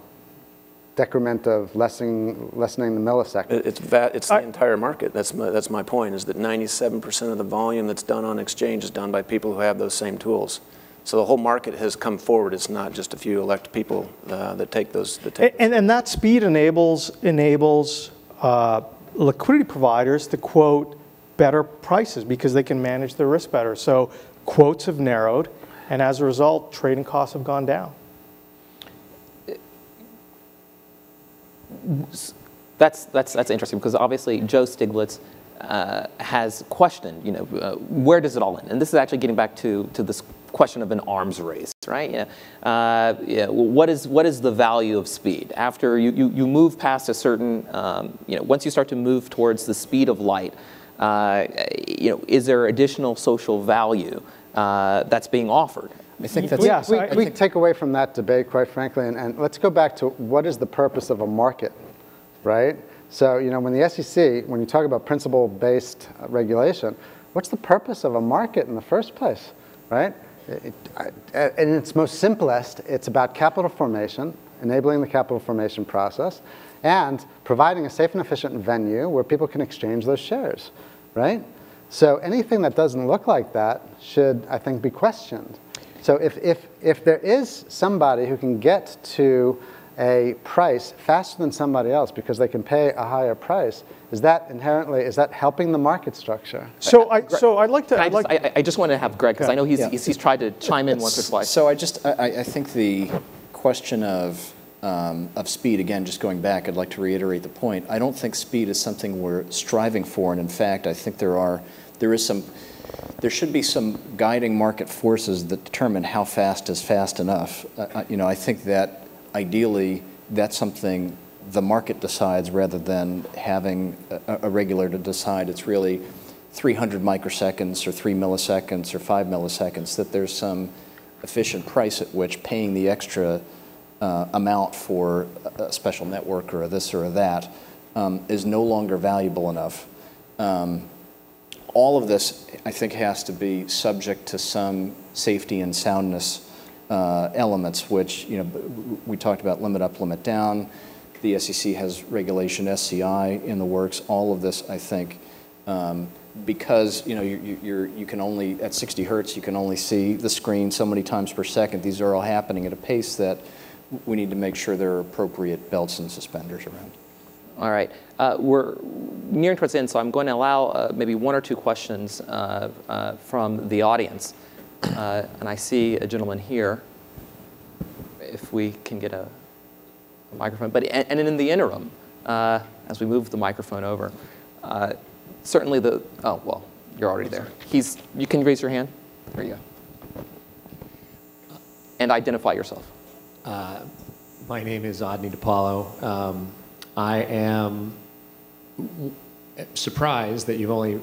Speaker 4: decrement of lessening, lessening the millisecond.
Speaker 3: It's, va- it's the
Speaker 5: I-
Speaker 3: entire market. That's my, that's my point, is that 97% of the volume that's done on exchange is done by people who have those same tools. So the whole market has come forward. It's not just a few elect people uh, that take those, that take
Speaker 5: And, and that speed enables, enables uh, liquidity providers to quote better prices because they can manage their risk better. So quotes have narrowed, and as a result, trading costs have gone down.
Speaker 1: That's, that's, that's interesting because obviously Joe Stiglitz uh, has questioned, you know, uh, where does it all end? And this is actually getting back to, to this question of an arms race, right? Yeah. Uh, yeah. What, is, what is the value of speed? After you, you, you move past a certain, um, you know, once you start to move towards the speed of light, uh, you know, is there additional social value uh, that's being offered?
Speaker 6: I think that's.
Speaker 5: Yes,
Speaker 4: we,
Speaker 5: I-
Speaker 4: we take away from that debate, quite frankly, and, and let's go back to what is the purpose of a market, right? So, you know, when the SEC, when you talk about principle-based uh, regulation, what's the purpose of a market in the first place, right? Uh, it, in its most simplest, it's about capital formation, enabling the capital formation process, and providing a safe and efficient venue where people can exchange those shares, right? So anything that doesn't look like that should, I think, be questioned. So if, if, if there is somebody who can get to a price faster than somebody else because they can pay a higher price, is that inherently, is that helping the market structure?
Speaker 5: So, I, so I'd like to.
Speaker 1: Can I,
Speaker 5: I'd
Speaker 1: just,
Speaker 5: like,
Speaker 1: I, I just want to have Greg, because I know he's,
Speaker 6: Yeah.
Speaker 1: he's, he's tried to chime in once or twice.
Speaker 6: So I just, I, I I think the question of, um, of speed, again, just going back, I'd like to reiterate the point. I don't think speed is something we're striving for, and in fact, I think there are, there is some, there should be some guiding market forces that determine how fast is fast enough. Uh, uh, you know, I think that ideally, that's something the market decides rather than having a, a regulator to decide. It's really 300 microseconds or 3 milliseconds or 5 milliseconds, that there's some efficient price at which paying the extra uh, amount for a special network or this or that um, is no longer valuable enough. Um, all of this, I think, has to be subject to some safety and soundness uh, elements, which, you know, we talked about limit up, limit down. The SEC has regulation SCI in the works. All of this, I think, um, because, you know, you- you you're, you can only, at 60 hertz, you can only see the screen so many times per second. These are all happening at a pace that we need to make sure there are appropriate belts and suspenders around.
Speaker 1: All right. Uh, we're nearing towards the end, so I'm going to allow uh, maybe one or two questions uh, uh, from the audience. Uh, and I see a gentleman here. If we can get a, a microphone. But and, and in the interim, uh, as we move the microphone over, uh, certainly the oh well, you're already there. He's. You can raise your hand. There you go. And identify yourself.
Speaker 7: Uh, My name is Adni DePaulo. Um, I am surprised that you've only,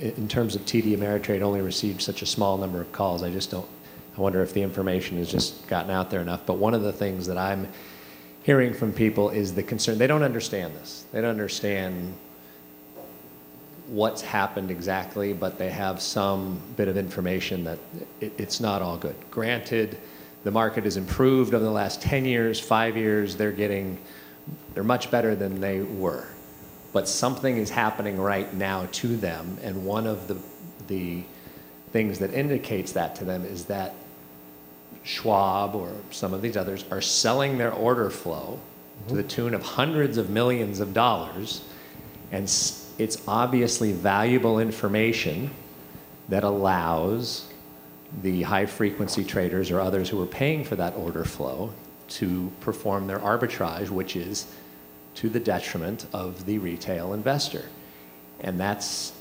Speaker 7: in terms of TD Ameritrade, only received such a small number of calls. I just don't, I wonder if the information has just gotten out there enough. But one of the things that I'm hearing from people is the concern, they don't understand this. They don't understand what's happened exactly, but they have some bit of information that it, it's not all good. Granted, the market has improved over the last 10 years, five years, they're getting, they're much better than they were. But something is happening right now to them, and one of the, the things that indicates that to them is that Schwab or some of these others are selling their order flow to the tune of hundreds of millions of dollars, and it's obviously valuable information that allows the high frequency traders or others who are paying for that order flow to perform their arbitrage, which is to the detriment of the retail investor. And that's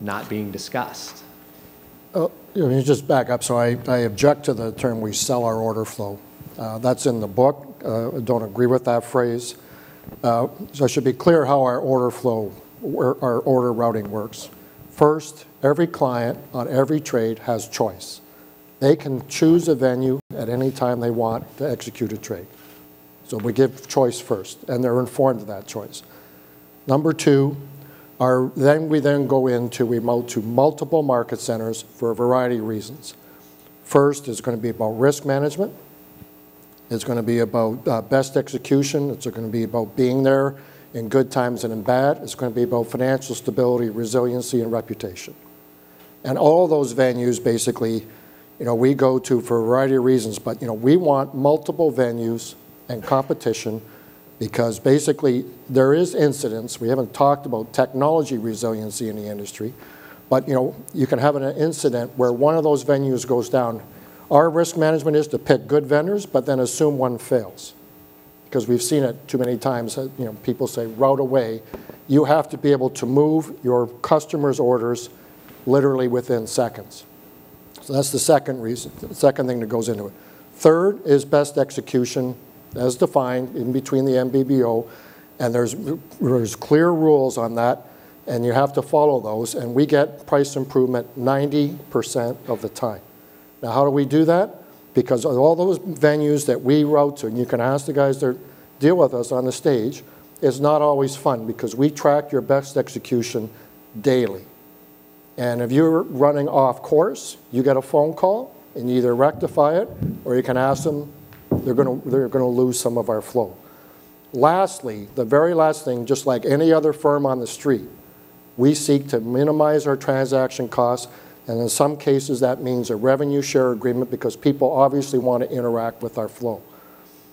Speaker 7: not being discussed.
Speaker 2: Uh, me just back up. So I, I object to the term "we sell our order flow." Uh, That's in the book. Uh, I don't agree with that phrase. Uh, So I should be clear how our order flow, our order routing works. First, every client on every trade has choice. They can choose a venue at any time they want to execute a trade. So we give choice first, and they're informed of that choice. Number two, are, then we then go into, we move to multiple market centers for a variety of reasons. First is going to be about risk management. It's going to be about uh, best execution. It's going to be about being there in good times and in bad. It's going to be about financial stability, resiliency, and reputation. And all those venues, basically, you know, we go to for a variety of reasons, but, you know, we want multiple venues and competition because basically there is incidents. We haven't talked about technology resiliency in the industry, but, you know, you can have an incident where one of those venues goes down. Our risk management is to pick good vendors, but then assume one fails because we've seen it too many times. You know, people say route away. You have to be able to move your customers' orders literally within seconds. So that's the second reason, the second thing that goes into it. Third is best execution as defined in between the NBBO, and there's, there's clear rules on that, and you have to follow those, and we get price improvement 90% of the time. Now, how do we do that? Because all those venues that we route to, and you can ask the guys that deal with us on the stage, is not always fun because we track your best execution daily. And if you're running off course, you get a phone call and you either rectify it or you can ask them, they're going to, they're going to lose some of our flow. Lastly, the very last thing, just like any other firm on the street, we seek to minimize our transaction costs, and in some cases that means a revenue share agreement because people obviously want to interact with our flow.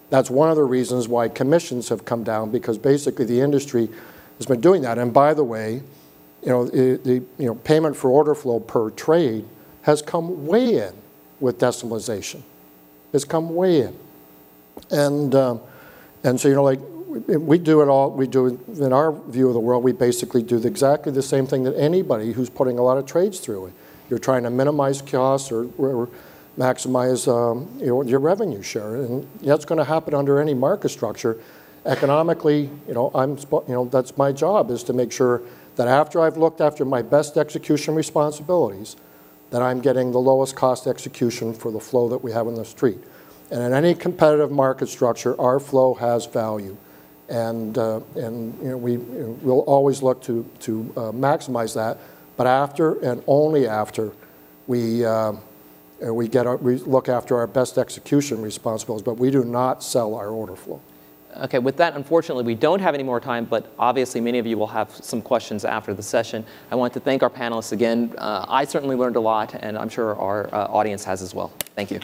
Speaker 2: That's one of the reasons why commissions have come down because basically the industry has been doing that. And by the way, you know, the, you know, payment for order flow per trade has come way in with decimalization. It's come way in. And, um, and so, you know, like, we- do it all, we do, in our view of the world, we basically do exactly the same thing that anybody who's putting a lot of trades through it. You're trying to minimize costs or, or maximize, um, your revenue share. And that's going to happen under any market structure. Economically, you know, I'm, you know, that's my job is to make sure that after I've looked after my best execution responsibilities, that I'm getting the lowest cost execution for the flow that we have in the street. And in any competitive market structure, our flow has value. And, uh, and you know, we, we'll always look to, to uh, maximize that, but after and only after we, uh, we, get our, we look after our best execution responsibilities, but we do not sell our order flow.
Speaker 1: Okay, with that, unfortunately, we don't have any more time, but obviously many of you will have some questions after the session. I want to thank our panelists again. Uh, I certainly learned a lot, and I'm sure our uh, audience has as well. Thank you.